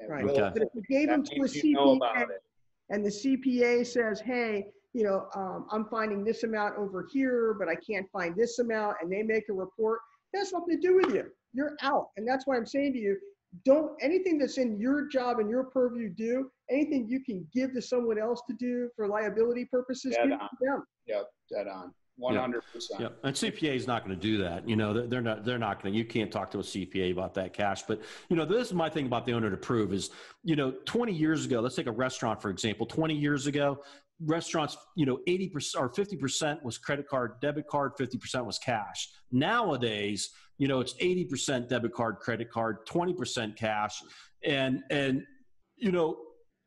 And right. Okay. But if you gave them That to a means you know CPA about it. and the CPA says, hey, you know, um, I'm finding this amount over here, but I can't find this amount, and they make a report, that's has nothing to do with you. You're out. And that's why I'm saying to you, don't anything that's in your job and your purview do, anything you can give to someone else to do for liability purposes, Dead give it to them. Yep, dead on, one hundred percent. Yeah, and CPA is not going to do that. You know, they're- they're not. They're not going to. You can't talk to a CPA about that cash. But you know, this is my thing about the owner to prove is, you know, 20 years ago. Let's take a restaurant for example. 20 years ago, restaurants, you know, 80% or 50% was credit card, debit card, 50% was cash. Nowadays, you know, it's 80% debit card, credit card, 20% cash. And, and, you know,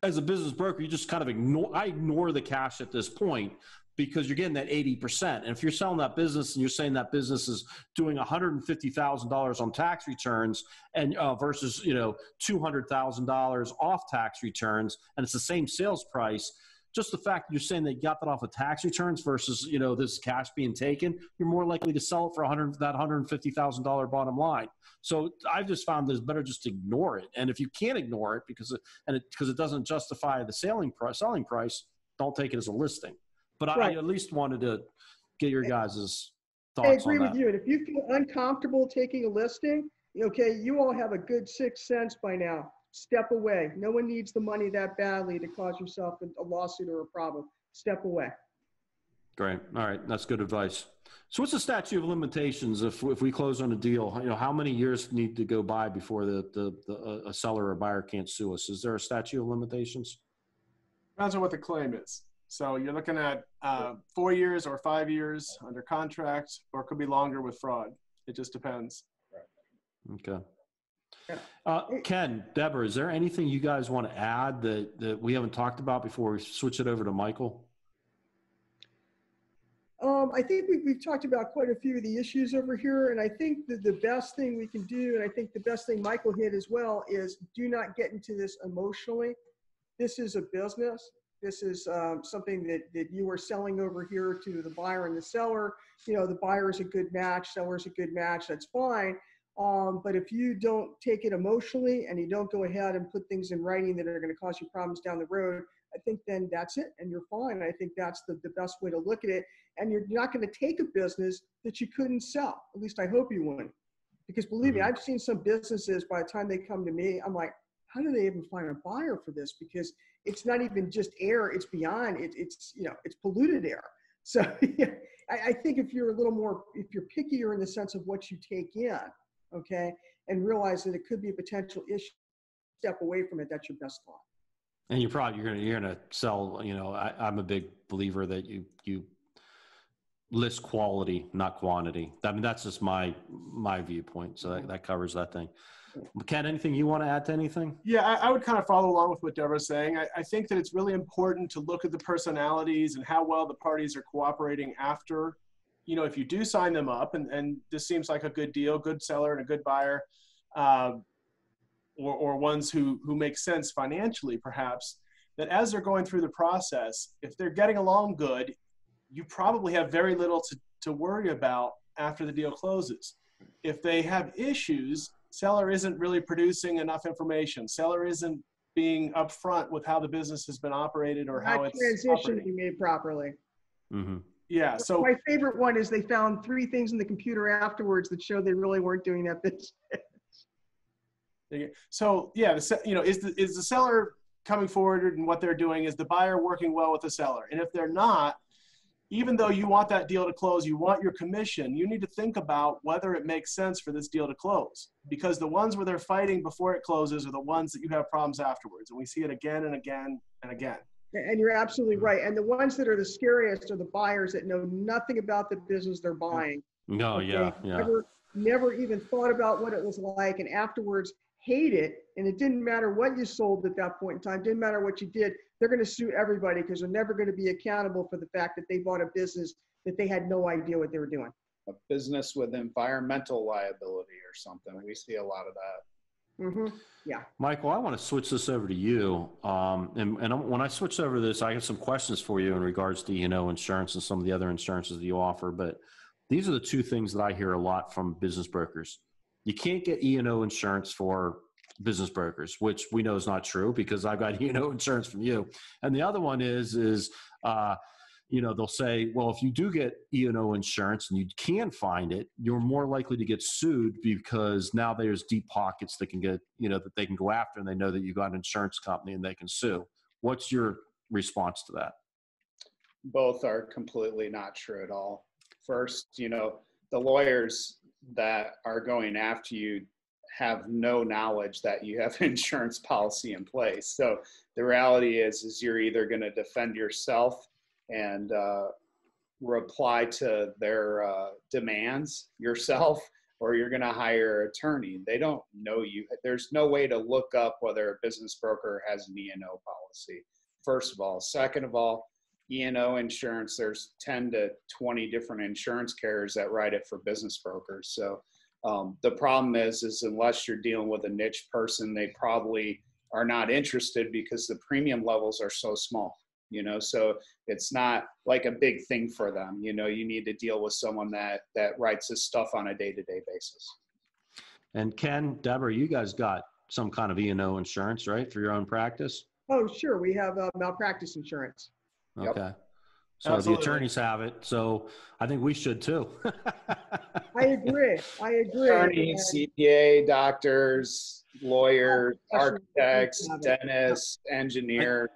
as a business broker, you just kind of ignore, I ignore the cash at this point because you're getting that 80%. And if you're selling that business and you're saying that business is doing $150,000 on tax returns and uh, versus, you know, $200,000 off tax returns, and it's the same sales price, just the fact that you're saying they got that off of tax returns versus, you know, this cash being taken, you're more likely to sell it for 100, that $150,000 bottom line. So I've just found that it's better just to ignore it. And if you can't ignore it because it, and because it doesn't justify the selling price, selling price, don't take it as a listing. But right. I at least wanted to get your guys's thoughts. I agree with you. And if you feel uncomfortable taking a listing, okay, you all have a good sixth sense by now. Step away. No one needs the money that badly to cause yourself a lawsuit or a problem. Step away. Great. All right. That's good advice. So what's the statute of limitations if, if we close on a deal? You know, how many years need to go by before the, the, the a seller or buyer can't sue us? Is there a statute of limitations? Depends on what the claim is. So you're looking at uh, four years or five years under contract, or it could be longer with fraud. It just depends. Okay. Uh, Ken, Deborah, is there anything you guys want to add that, that we haven't talked about before we switch it over to Michael? Um, I think we've, we've talked about quite a few of the issues over here, and I think that the best thing we can do, and I think the best thing Michael hit as well, is do not get into this emotionally. This is a business. This is um, something that, that you are selling over here to the buyer and the seller. You know, the buyer is a good match, seller is a good match, that's fine. Um, but if you don't take it emotionally and you don't go ahead and put things in writing that are going to cause you problems down the road, I think then that's it and you're fine. I think that's the, the best way to look at it. And you're not going to take a business that you couldn't sell. At least I hope you wouldn't. Because believe me, mm-hmm. I've seen some businesses by the time they come to me, I'm like, how do they even find a buyer for this? Because it's not even just air; it's beyond. It, it's you know, it's polluted air. So yeah, I, I think if you're a little more, if you're pickier in the sense of what you take in, okay, and realize that it could be a potential issue, step away from it. That's your best thought. And you're probably you're gonna you're gonna sell. You know, I, I'm a big believer that you you list quality, not quantity. I mean, that's just my my viewpoint. So that, mm-hmm. that covers that thing. Ken, anything you want to add to anything? Yeah, I, I would kind of follow along with what Deborah's saying. I, I, think that it's really important to look at the personalities and how well the parties are cooperating after. You know, if you do sign them up, and, and this seems like a good deal, good seller and a good buyer, uh, or, or ones who, who make sense financially, perhaps, that as they're going through the process, if they're getting along good, you probably have very little to, to worry about after the deal closes. If they have issues, seller isn't really producing enough information. Seller isn't being upfront with how the business has been operated or how it's transition being made properly. Mm-hmm. Yeah. So my favorite one is they found three things in the computer afterwards that showed they really weren't doing that business. So yeah, the, you know, is the is the seller coming forward and what they're doing? Is the buyer working well with the seller? And if they're not, even though you want that deal to close, you want your commission, you need to think about whether it makes sense for this deal to close. Because the ones where they're fighting before it closes are the ones that you have problems afterwards. And we see it again and again and again. And you're absolutely mm. right. And the ones that are the scariest are the buyers that know nothing about the business they're mm. buying. No, okay? yeah, yeah. Never, never even thought about what it was like. And afterwards, hate it. And it didn't matter what you sold at that point in time, didn't matter what you did they're going to sue everybody because they're never going to be accountable for the fact that they bought a business that they had no idea what they were doing. A business with environmental liability or something. We see a lot of that. Mm-hmm. Yeah. Michael, I want to switch this over to you. Um, and, and when I switch over to this, I have some questions for you in regards to, you know, insurance and some of the other insurances that you offer. But these are the two things that I hear a lot from business brokers. You can't get E&O insurance for business brokers, which we know is not true because I've got E&O insurance from you. And the other one is is uh, you know they'll say, well, if you do get E&O insurance and you can find it, you're more likely to get sued because now there's deep pockets that can get you know that they can go after, and they know that you got an insurance company and they can sue. What's your response to that? Both are completely not true at all. First, you know, the lawyers that are going after you have no knowledge that you have an insurance policy in place. So the reality is, is you're either going to defend yourself and uh, reply to their uh, demands yourself, or you're going to hire an attorney. They don't know you. There's no way to look up whether a business broker has an E&O policy. First of all, second of all, E&O insurance. There's 10 to 20 different insurance carriers that write it for business brokers. So um, the problem is, is unless you're dealing with a niche person, they probably are not interested because the premium levels are so small. You know, so it's not like a big thing for them. You know, you need to deal with someone that that writes this stuff on a day-to-day basis. And Ken, Deborah, you guys got some kind of E&O insurance, right, for your own practice? Oh, sure. We have uh, malpractice insurance. Yep. Okay. So Absolutely. the attorneys have it. So I think we should too. I agree. I agree. Attorneys, And- CPA, doctors, lawyers, architects, dentists, engineers.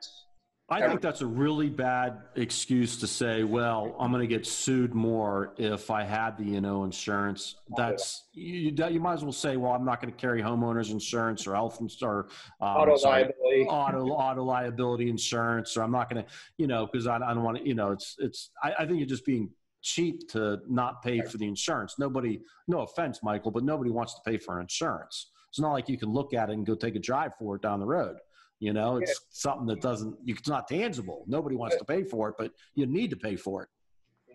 I think that's a really bad excuse to say, well, I'm going to get sued more if I had the E&O insurance. That's you, you might as well say, well, I'm not going to carry homeowners insurance or health or um, Auto sorry, liability. auto auto liability insurance, or I'm not going to, you know, because I, I don't want to, you know, it's it's. I, I think you're just being cheap to not pay for the insurance. Nobody, no offense, Michael, but nobody wants to pay for insurance. It's not like you can look at it and go take a drive for it down the road. You know, it's something that doesn't. It's not tangible. Nobody wants to pay for it, but you need to pay for it.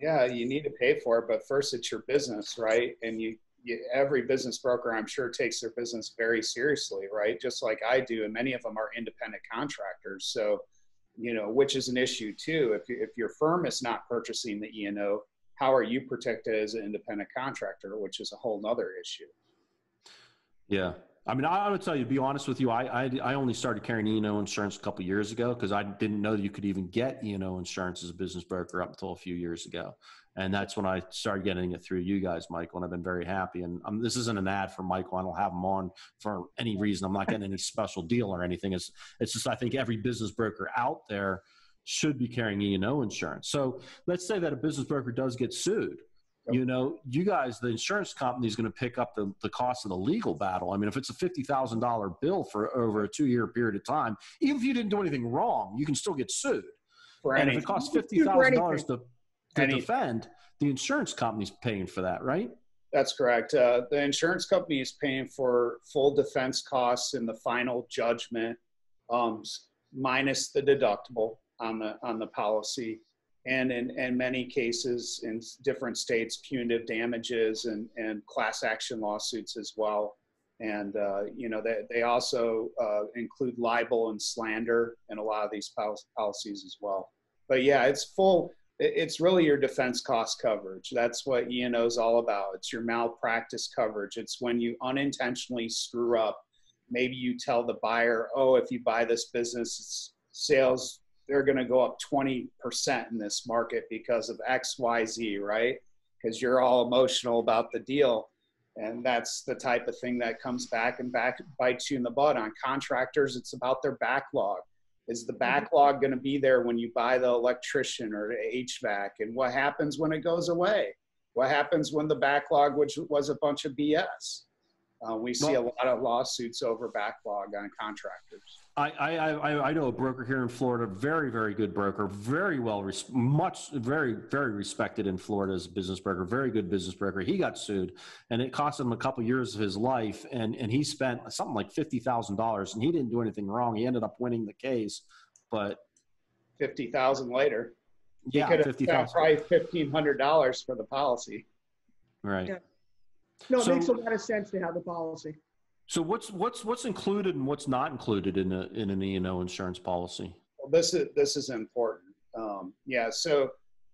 Yeah, you need to pay for it, but first it's your business, right? And you, you every business broker, I'm sure, takes their business very seriously, right? Just like I do, and many of them are independent contractors. So, you know, which is an issue too. If if your firm is not purchasing the E and O, how are you protected as an independent contractor, which is a whole nother issue. Yeah. I mean, I, would tell you, to be honest with you, I, I, I only started carrying E&O insurance a couple years ago because I didn't know that you could even get E&O insurance as a business broker up until a few years ago. And that's when I started getting it through you guys, Michael, and I've been very happy. And um, this isn't an ad for Michael. I don't have him on for any reason. I'm not getting any special deal or anything. It's, it's just I think every business broker out there should be carrying E&O insurance. So let's say that a business broker does get sued you know, you guys, the insurance company is going to pick up the, the cost of the legal battle. I mean, if it's a $50,000 bill for over a two year period of time, even if you didn't do anything wrong, you can still get sued. For and if it costs You can sue for $50,000 to, to Anything. defend, the insurance company's paying for that, right? That's correct. Uh, the insurance company is paying for full defense costs in the final judgment, um, minus the deductible on the on the policy, and in, in many cases in different states, punitive damages and and class action lawsuits as well. And uh, you know they they also uh, include libel and slander in a lot of these policies as well. But yeah, it's full it's really your defense cost coverage. That's what E&O is all about. It's your malpractice coverage. It's when you unintentionally screw up. Maybe you tell the buyer, "Oh, if you buy this business, sales they're going to go up 20% in this market because of XYZ, right? Because you're all emotional about the deal." And that's the type of thing that comes back and back bites you in the butt. On contractors, it's about their backlog is the backlog going to be there when you buy the electrician or the HVAC? And what happens when it goes away? What happens when the backlog, which was a bunch of BS? Uh, we see a lot of lawsuits over backlog on contractors. I, I, I, I know a broker here in Florida, very, very good broker, very well, res- much, very, very respected in Florida as a business broker, very good business broker. He got sued and it cost him a couple years of his life. And, and he spent something like $50,000 and he didn't do anything wrong. He ended up winning the case, but Fifty thousand later, he yeah, could have 50,000. spent probably fifteen hundred dollars for the policy. Right. Yeah. No, it So- makes a lot of sense to have the policy. So what's, what's, what's included and what's not included in a, in an E&O insurance policy? Well, this is this is important. Um, yeah. So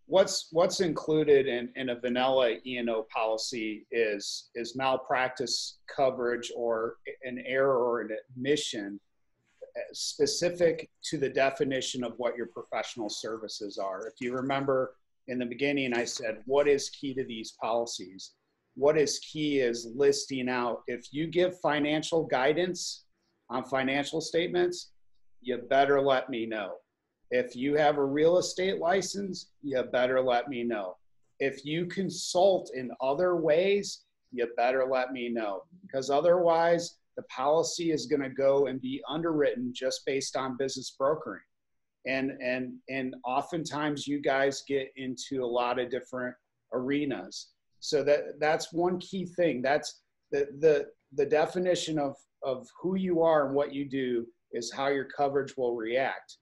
what's what's included in, in a vanilla E&O policy is is malpractice coverage or an error or an omission specific to the definition of what your professional services are. If you remember in the beginning, I said, what is key to these policies? What is key is listing out if you give financial guidance on financial statements, you better let me know. If you have a real estate license, you better let me know. If you consult in other ways, you better let me know because otherwise the policy is going to go and be underwritten just based on business brokering and and and oftentimes you guys get into a lot of different arenas so that that's one key thing. That's the the the definition of of who you are and what you do is how your coverage will react.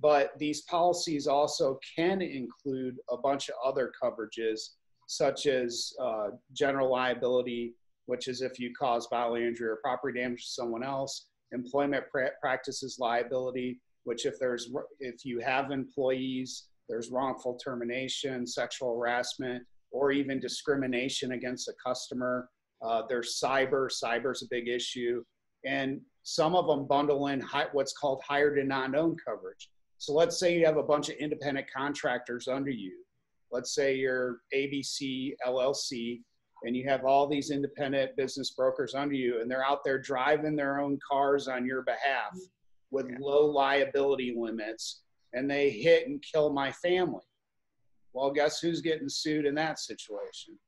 But these policies also can include a bunch of other coverages such as uh, general liability which is if you cause bodily injury or property damage to someone else employment pra- practices liability which if there's if you have employees there's wrongful termination sexual harassment or even discrimination against a customer uh, there's cyber cyber's a big issue and some of them bundle in high, what's called hired and non-owned coverage so let's say you have a bunch of independent contractors under you let's say you're abc llc and you have all these independent business brokers under you and they're out there driving their own cars on your behalf with yeah. low liability limits and they hit and kill my family. Well, guess who's getting sued in that situation?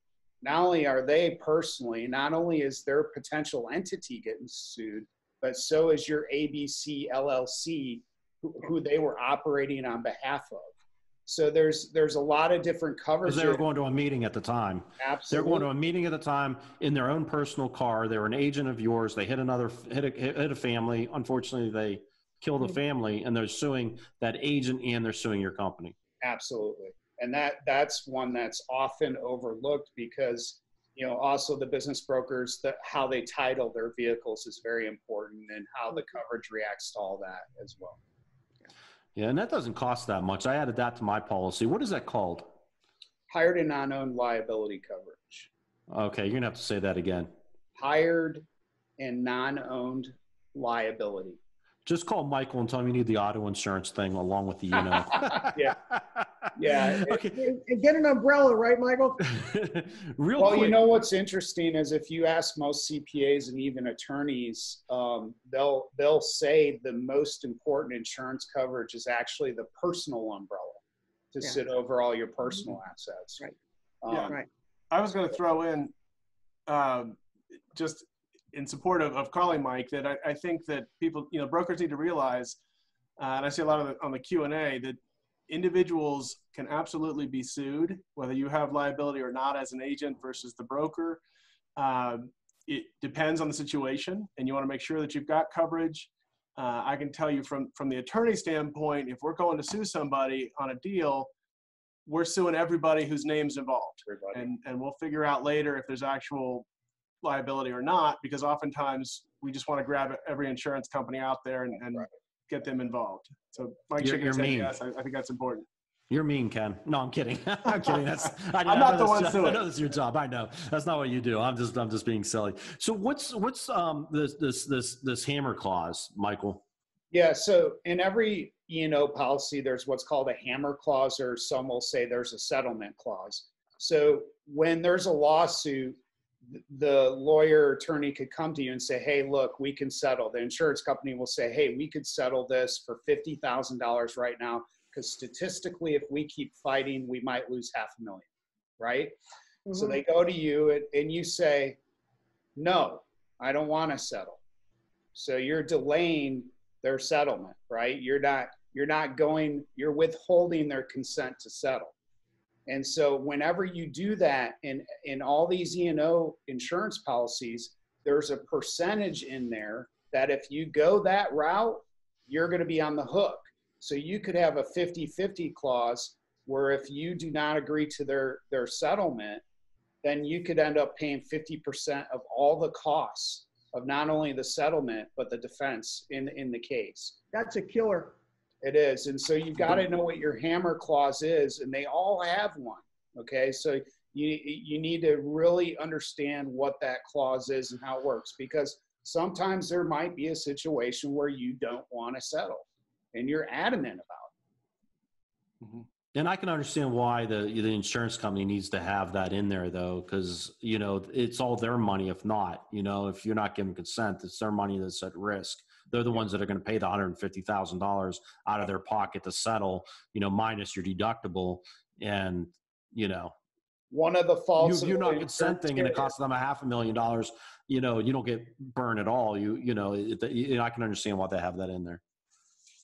Not only are they personally, not only is their potential entity getting sued, but so is your ABC LLC, who, who they were operating on behalf of. So there's there's a lot of different covers. They were going to a meeting at the time. Absolutely. They're going to a meeting at the time in their own personal car. They were an agent of yours. They hit another hit a, hit a family. Unfortunately, they kill the mm-hmm. family and they're suing that agent and they're suing your company absolutely and that that's one that's often overlooked because you know also the business brokers that how they title their vehicles is very important and how the mm-hmm. coverage reacts to all that as well. Yeah and that doesn't cost that much. I added that to my policy. What is that called? Hired and non-owned liability coverage. Okay you're gonna have to say that again. Hired and non-owned liability. Just call Michael and tell him you need the auto insurance thing along with the you know. yeah. Yeah. Okay. And get an umbrella, right, Michael? Real well, quick. you know what's interesting is if you ask most CPAs and even attorneys, um, they'll they'll say the most important insurance coverage is actually the personal umbrella to yeah. sit over all your personal mm-hmm. assets. Right. Um, yeah. Right. I was going to throw in um, just in support of, of calling Mike that I, I, think that people, you know, brokers need to realize, uh, and I see a lot of it on the Q and A that individuals can absolutely be sued, whether you have liability or not as an agent versus the broker. Um, it depends on the situation, and you want to make sure that you've got coverage. Uh, I can tell you from from the attorney standpoint, if we're going to sue somebody on a deal, we're suing everybody whose name's involved, everybody. and and we'll figure out later if there's actual liability or not, because oftentimes we just want to grab every insurance company out there and, and right. Get them involved. So Mike you're, you're mean. yes, I, I, think that's important. You're mean, Ken. No, I'm kidding. I'm kidding. That's I, am not the one doing I know this is your job. I know that's not what you do. I'm just I'm just being silly. So what's what's um this this this this hammer clause, Michael? Yeah. So in every E&O policy, there's what's called a hammer clause, or some will say there's a settlement clause. So when there's a lawsuit, the lawyer attorney could come to you and say, hey, look, we can settle. The insurance company will say, hey, we could settle this for $50,000 right now because statistically, if we keep fighting, we might lose half a million, right? Mm-hmm. So they go to you and, and you say, no, I don't want to settle. So you're delaying their settlement, right? You're not you're not going you're withholding their consent to settle. And so whenever you do that in, in all these E&O insurance policies, there's a percentage in there that if you go that route, you're going to be on the hook. So you could have a 50-50 clause where if you do not agree to their, their settlement, then you could end up paying 50% of all the costs of not only the settlement, but the defense in, in the case. That's a killer. It is. And so you've got to know what your hammer clause is, and they all have one. Okay. So you, you need to really understand what that clause is and how it works because sometimes there might be a situation where you don't want to settle and you're adamant about it. Mm-hmm. And I can understand why the the insurance company needs to have that in there, though, because you know it's all their money. If not, you know, if you're not giving consent, it's their money that's at risk they're the ones that are going to pay the $150,000 out of their pocket to settle, you know, minus your deductible. And, you know, One of the You, faults. you're not consenting and it costs them a half a million dollars, you know, you don't get burned at all. You, you know, it, you know, I can understand why they have that in there.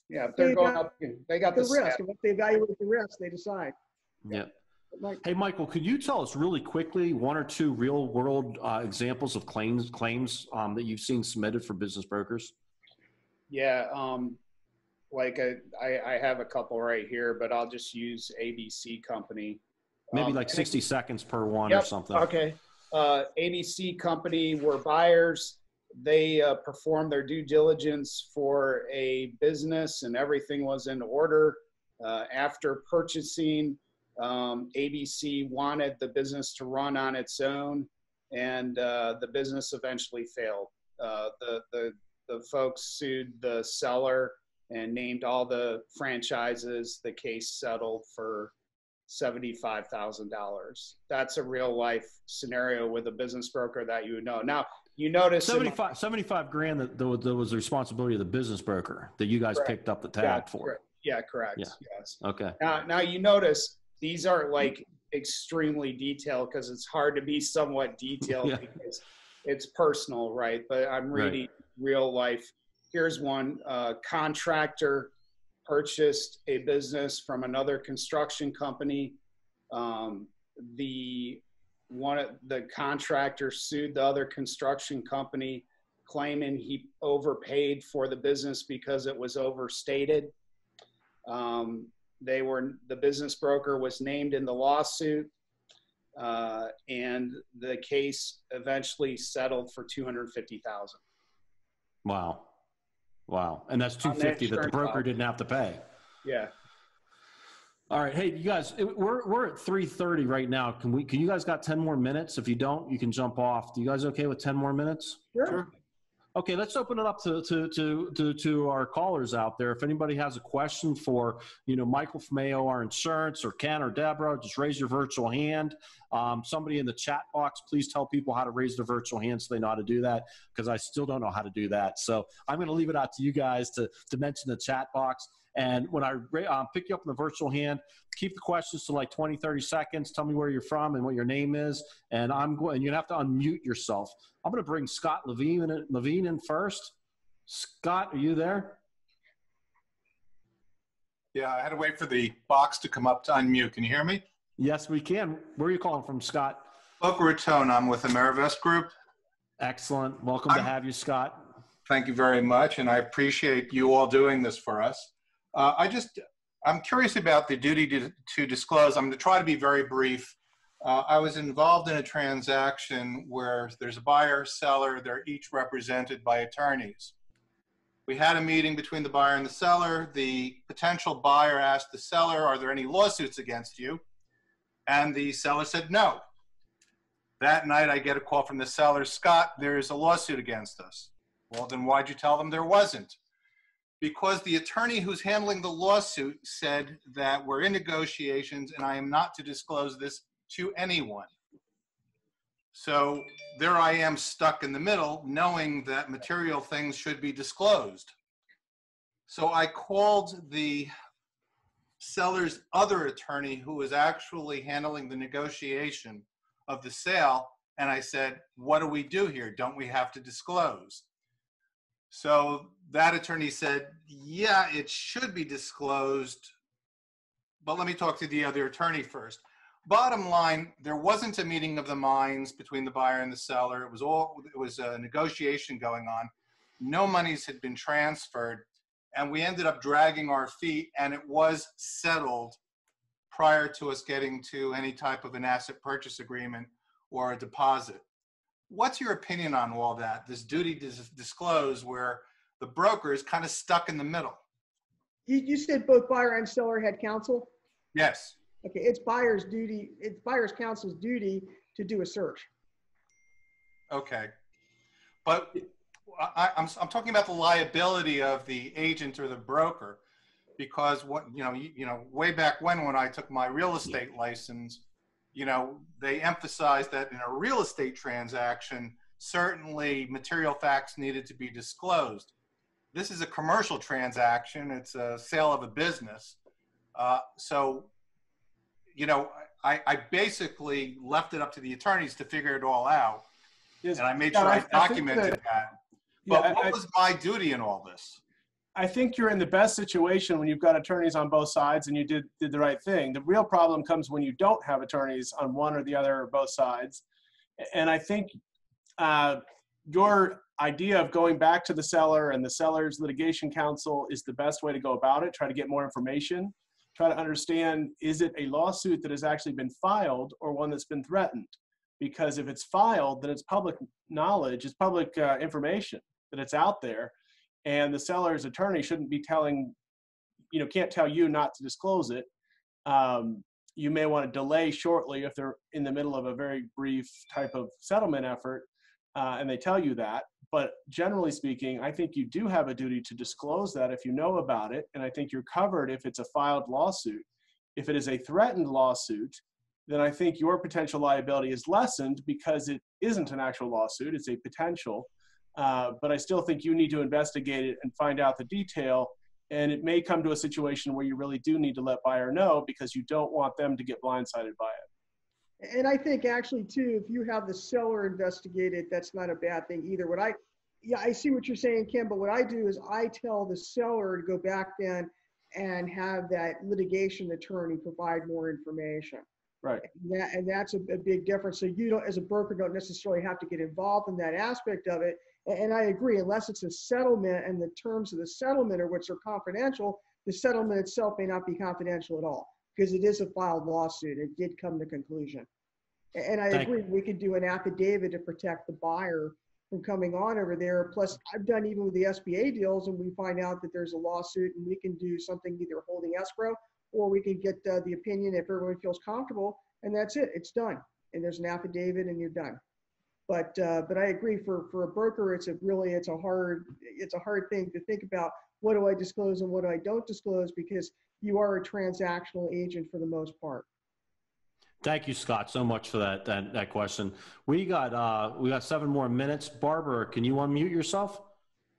Yeah, if they're They going got up, they got The the risk, if they evaluate the risk, they decide. Yeah. Like, Hey, Michael, could you tell us really quickly one or two real world uh, examples of claims claims um, that you've seen submitted for business brokers? Yeah, um, like I, I, I have a couple right here, but I'll just use ABC Company. Maybe Um, like 60 seconds per one or something. Okay. Uh, ABC Company were buyers. They uh, performed their due diligence for a business and everything was in order. Uh, after purchasing, um, ABC wanted the business to run on its own and uh, the business eventually failed. Uh, the, the, the folks sued the seller and named all the franchises. The case settled for $75,000. That's a real life scenario with a business broker that you would know. Now, you notice in- 75, 75 grand that, that was- was the responsibility of the business broker that you guys Correct. picked up the yeah, tag for. correct. Yeah, correct. Yeah. Yes. Okay. Now, now you notice these aren't like extremely detailed because it's hard to be somewhat detailed Yeah. because it's personal, right? But I'm Right. Real life. Here's one uh, contractor purchased a business from another construction company. Um, the one the contractor sued the other construction company claiming he overpaid for the business because it was overstated. Um, they were the business broker was named in the lawsuit, uh, and the case eventually settled for two hundred fifty thousand. Wow. Wow. And that's 250 that the broker policy. didn't have to pay. Yeah, All right. Hey, you guys, we're, we're at 330 right now. Can we, can you guys got 10 more minutes? If you don't, you can jump off. Do you guys okay with 10 more minutes? sure. Okay, let's open it up to, to, to, to, to our callers out there. If anybody has a question for, you know, Michael from AOR Insurance or Ken or Deborah, just raise your virtual hand. Um, somebody in the chat box, please tell people how to raise their virtual hand so they know how to do that because I still don't know how to do that. So I'm going to leave it out to you guys to, to mention the chat box. And when I um, pick you up in the virtual hand, keep the questions to like 20, 30 seconds. Tell me where you're from and what your name is. And I'm going, and you have to unmute yourself. I'm going to bring Scott Levine in, Levine in first. Scott, are you there? Yeah, I had to wait for the box to come up to unmute. Can you hear me? Yes, we can. Where are you calling from, Scott? Boca Raton, I'm with Amerivest Group. Excellent. Welcome to I'm- have you, Scott. Thank you very much, and I appreciate you all doing this for us. Uh, I just, I'm curious about the duty to, to disclose. I'm going to try to be very brief. Uh, I was involved in a transaction where there's a buyer, seller, they're each represented by attorneys. We had a meeting between the buyer and the seller. The potential buyer asked the seller, Are there any lawsuits against you? And the seller said, No. That night, I get a call from the seller Scott, there is a lawsuit against us. Well, then why'd you tell them there wasn't? Because the attorney who's handling the lawsuit said that we're in negotiations and I am not to disclose this to anyone. So there I am stuck in the middle, knowing that material things should be disclosed. So I called the seller's other attorney who was actually handling the negotiation of the sale, and I said, What do we do here? Don't we have to disclose? So that attorney said, Yeah, it should be disclosed, but let me talk to the other attorney first. Bottom line, there wasn't a meeting of the minds between the buyer and the seller. It was all it was a negotiation going on. No monies had been transferred, and we ended up dragging our feet, and it was settled prior to us getting to any type of an asset purchase agreement or a deposit. What's your opinion on all that? This duty to dis- disclose where the broker is kind of stuck in the middle. You, you said both buyer and seller had counsel? Yes. Okay, it's buyer's duty, it's buyer's counsel's duty to do a search. Okay. But I, I'm, I'm talking about the liability of the agent or the broker because what, you know, you, you know, way back when, when I took my real estate license, you know, they emphasized that in a real estate transaction, certainly material facts needed to be disclosed. This is a commercial transaction. It's a sale of a business. Uh, so, you know, I, I basically left it up to the attorneys to figure it all out. Yes, And I made Scott, sure I I- I documented that- that. yeah, But I- I- what was my duty in all this? I think you're in the best situation when you've got attorneys on both sides and you did, did the right thing. The real problem comes when you don't have attorneys on one or the other or both sides. And I think uh, your idea of going back to the seller and the seller's litigation counsel is the best way to go about it. Try to get more information. Try to understand is it a lawsuit that has actually been filed or one that's been threatened? Because if it's filed, then it's public knowledge, it's public uh, information that it's out there and the seller's attorney shouldn't be telling, you know, can't tell you not to disclose it. Um, you may want to delay shortly if they're in the middle of a very brief type of settlement effort, uh, and they tell you that. But generally speaking, I think you do have a duty to disclose that if you know about it, and I think you're covered if it's a filed lawsuit. If it is a threatened lawsuit, then I think your potential liability is lessened because it isn't an actual lawsuit; it's a potential. Uh, but I still think you need to investigate it and find out the detail. And it may come to a situation where you really do need to let buyer know because you don't want them to get blindsided by it. And I think actually too, if you have the seller investigate it, that's not a bad thing either. What I, yeah, I see what you're saying, Kenn, but what I do is I tell the seller to go back then and have that litigation attorney provide more information. Right. And that, and that's a, a big difference. So you don't, as a broker, don't necessarily have to get involved in that aspect of it. And I agree, unless it's a settlement and the terms of the settlement are which are confidential, the settlement itself may not be confidential at all because it is a filed lawsuit. It did come to conclusion. And I Thank- agree, we could do an affidavit to protect the buyer from coming on over there. Plus, I've done even with the SBA deals and we find out that there's a lawsuit and we can do something either holding escrow or we can get uh, the opinion if everyone feels comfortable and that's it, it's done. And there's an affidavit and you're done. But, uh, but I agree for, for a broker, it's a really, it's a hard, it's a hard thing to think about. What do I disclose and what do I don't disclose? Because you are a transactional agent for the most part. Thank you, Scott, so much for that, that, that question. We got, uh, we got seven more minutes. Barbara, can you unmute yourself?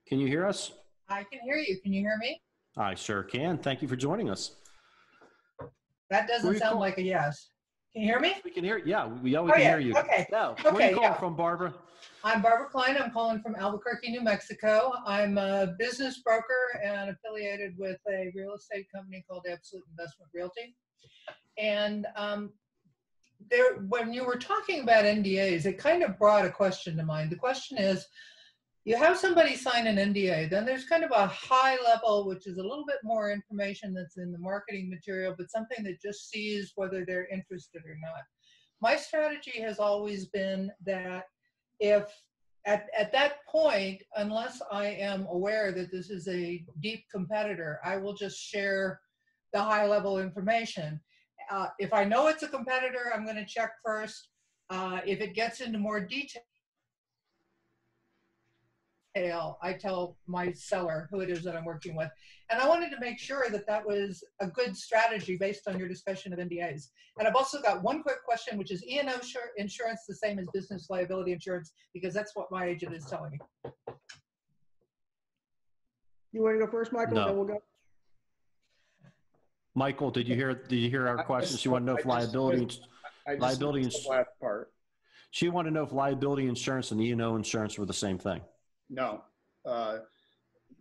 Can you hear us? I can hear you. Can you hear me? I sure can. Thank you for joining us. That doesn't sound call- like a yes. Can you hear me? We can hear, yeah, we, yeah, we Oh, can yeah, hear you. okay, Yeah, where are you calling yeah. from, Barbara? I'm Barbara Klein. I'm calling from Albuquerque, New Mexico. I'm a business broker and affiliated with a real estate company called Absolute Investment Realty. And um, there, when you were talking about NDAs, it kind of brought a question to mind. The question is, you have somebody sign an NDA, then there's kind of a high level, which is a little bit more information that's in the marketing material, but something that just sees whether they're interested or not. My strategy has always been that if at, at that point, unless I am aware that this is a deep competitor, I will just share the high level information. Uh, if I know it's a competitor, I'm going to check first. Uh, if it gets into more detail, I tell my seller who it is that I'm working with. And I wanted to make sure that that was a good strategy based on your discussion of NDAs. And I've also got one quick question, which is E&O insur- insurance the same as business liability insurance? Because that's what my agent is telling me. You want to go first, Michael? No. Then we'll go. Michael, did you hear, did you hear our I- question? I She wanted to know if I just liability, missed- I just liability missed ins- the last part. she wanted to know if liability insurance and E and O insurance were the same thing. No. Uh,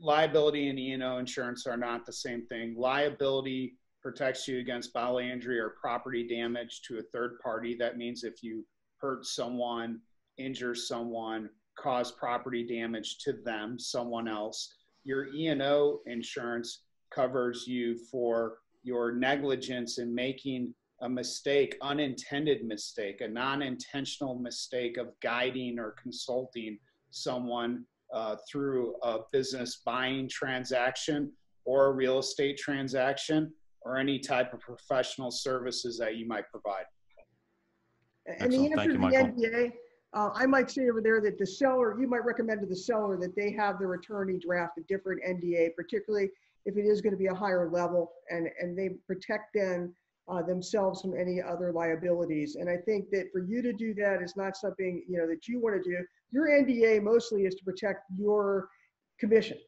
liability and E&O insurance are not the same thing. Liability protects you against bodily injury or property damage to a third party. That means if you hurt someone, injure someone, cause property damage to them, someone else. Your E&O insurance covers you for your negligence in making a mistake, unintended mistake, a non-intentional mistake of guiding or consulting someone uh, through a business buying transaction or a real estate transaction or any type of professional services that you might provide. And the answer you, to the NDA, uh, I might say over there that the seller, you might recommend to the seller that they have their attorney draft a different NDA, particularly if it is going to be a higher level and, and they protect then uh, themselves from any other liabilities. And I think that for you to do that is not something, you know, that you want to do. Your NDA mostly is to protect your commission.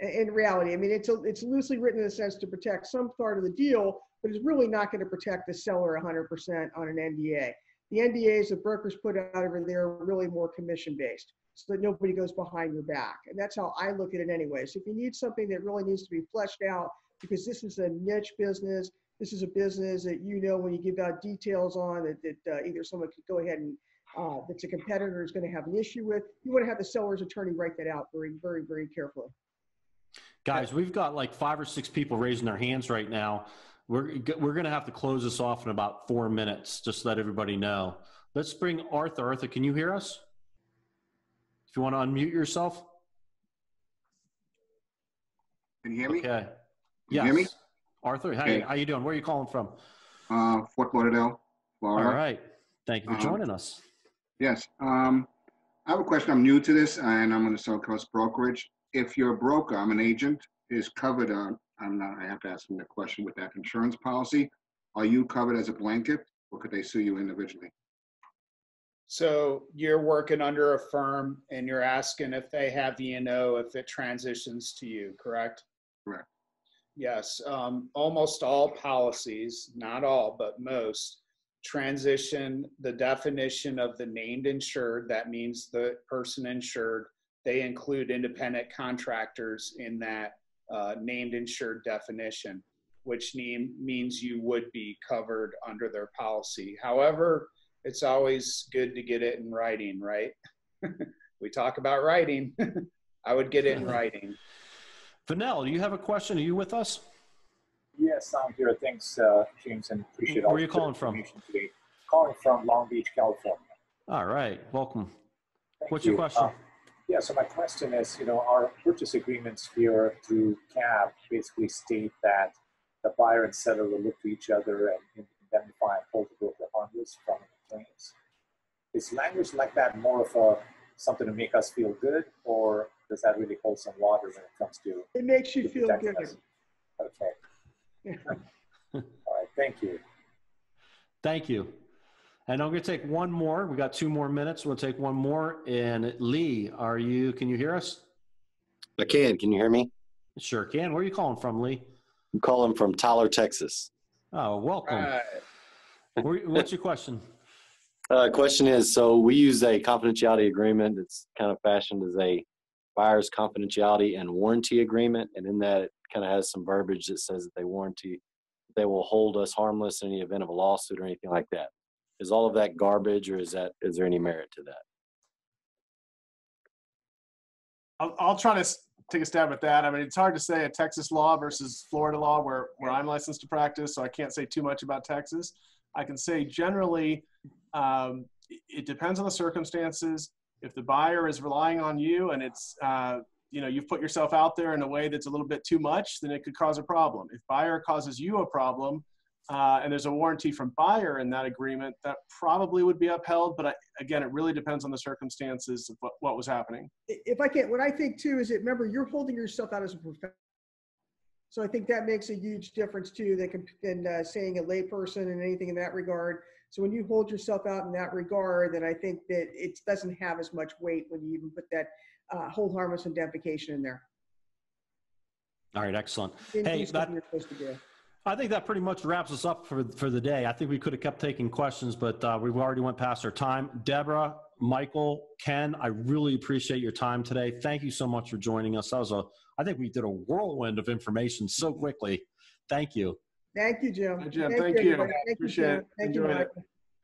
In reality, I mean, it's, a, it's loosely written in a sense to protect some part of the deal, but it's really not going to protect the seller 100% on an NDA. The NDAs that brokers put out over there are really more commission based so that nobody goes behind your back. And that's how I look at it anyway. So if you need something that really needs to be fleshed out, because this is a niche business, this is a business that you know when you give out details on that, that uh, either someone could go ahead and uh, that's a competitor is going to have an issue with. You want to have the seller's attorney write that out very, very, very carefully. Guys, we've got like five or six people raising their hands right now. We're, we're going to have to close this off in about four minutes, just to let everybody know. Let's bring Arthur. Arthur, can you hear us? If you want to unmute yourself. Can you hear me? Okay. you Yes. hear me? Arthur, how, Okay. how you doing? Where are you calling from? Uh, Fort Lauderdale, All Florida. right. Thank you for Um, joining us. Yes. Um, I have a question. I'm new to this and I'm going to sell cost brokerage. If you're a broker, I'm an agent, is covered on, I'm not, I have to ask them the question with that insurance policy. Are you covered as a blanket or could they sue you individually? So you're working under a firm and you're asking if they have E&O if it transitions to you, correct? Correct. Yes, um, almost all policies, not all, but most, transition the definition of the named insured. That means the person insured. They include independent contractors in that uh, named insured definition, which mean, means you would be covered under their policy. However, it's always good to get it in writing, right? we talk about writing. I would get it in writing. Vanell, do you have a question? Are you with us? Yes, I'm here. Thanks, uh, James, and appreciate all Where are you calling from? Today. Calling from Long Beach, California. All right. Welcome. Thank What's your question? Uh, yeah, so my question is, you know, our purchase agreements here through CAB basically state that the buyer and seller will look to each other and indemnify and hold the broker harmless from claims. Is language like that more of a something to make us feel good, or does that really hold some water when it comes to It makes you feel good. us? Okay. All right. Thank you. Thank you. And I'm going to take one more. We got two more minutes. We'll take one more. And Lee, are you? Can you hear us? I can. Can you hear me? Sure can. Where are you calling from, Lee? I'm calling from Tyler, Texas. Oh, welcome. Right. What's your question? Uh, question is, so we use a confidentiality agreement. It's kind of fashioned as a buyer's confidentiality and warranty agreement, and in that it kind of has some verbiage that says that they warranty they will hold us harmless in the event of a lawsuit or anything like that. Is all of that garbage, or is that is there any merit to that? I'll, I'll try to take a stab at that. I mean, it's hard to say a Texas law versus Florida law where, where I'm licensed to practice, so I can't say too much about Texas. I can say generally, um, it- depends on the circumstances. If the buyer is relying on you and it's, uh, you know, you've put yourself out there in a way that's a little bit too much, then it could cause a problem. If buyer causes you a problem, uh, and there's a warranty from buyer in that agreement, that probably would be upheld. But I, again, it really depends on the circumstances of what, what was happening. If I can, what I think too is that remember you're holding yourself out as a professional. So I think that makes a huge difference too. That can than uh, saying a layperson and anything in that regard. So when you hold yourself out in that regard, then I think that it doesn't have as much weight when you even put that uh, hold harmless indemnification in there. All right, excellent. Hey, that, you're supposed to do. I think that pretty much wraps us up for, for the day. I think we could have kept taking questions, but uh, we've already went past our time. Deborah, Michael, Kenn, I really appreciate your time today. Thank you so much for joining us. That was a, I think we did a whirlwind of information so quickly. Thank you. Thank you, Jim. Hi, Jim. Thank you. everybody. Thank Appreciate you, it. Jim. Thank you, Enjoyed it.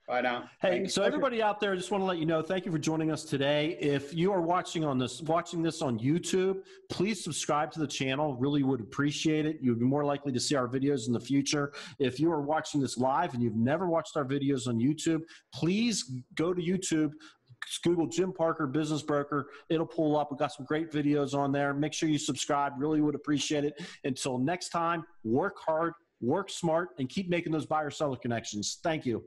Bye now. Hey, Thank so everybody out there, I just want to let you know, thank you for joining us today. If you are watching on this, watching this on YouTube, please subscribe to the channel. Really would appreciate it. You'd be more likely to see our videos in the future. If you are watching this live and you've never watched our videos on YouTube, please go to YouTube. Google Jim Parker Business Broker. It'll pull up. We've got some great videos on there. Make sure you subscribe. Really would appreciate it. Until next time, work hard, work smart, and keep making those buyer seller connections. Thank you.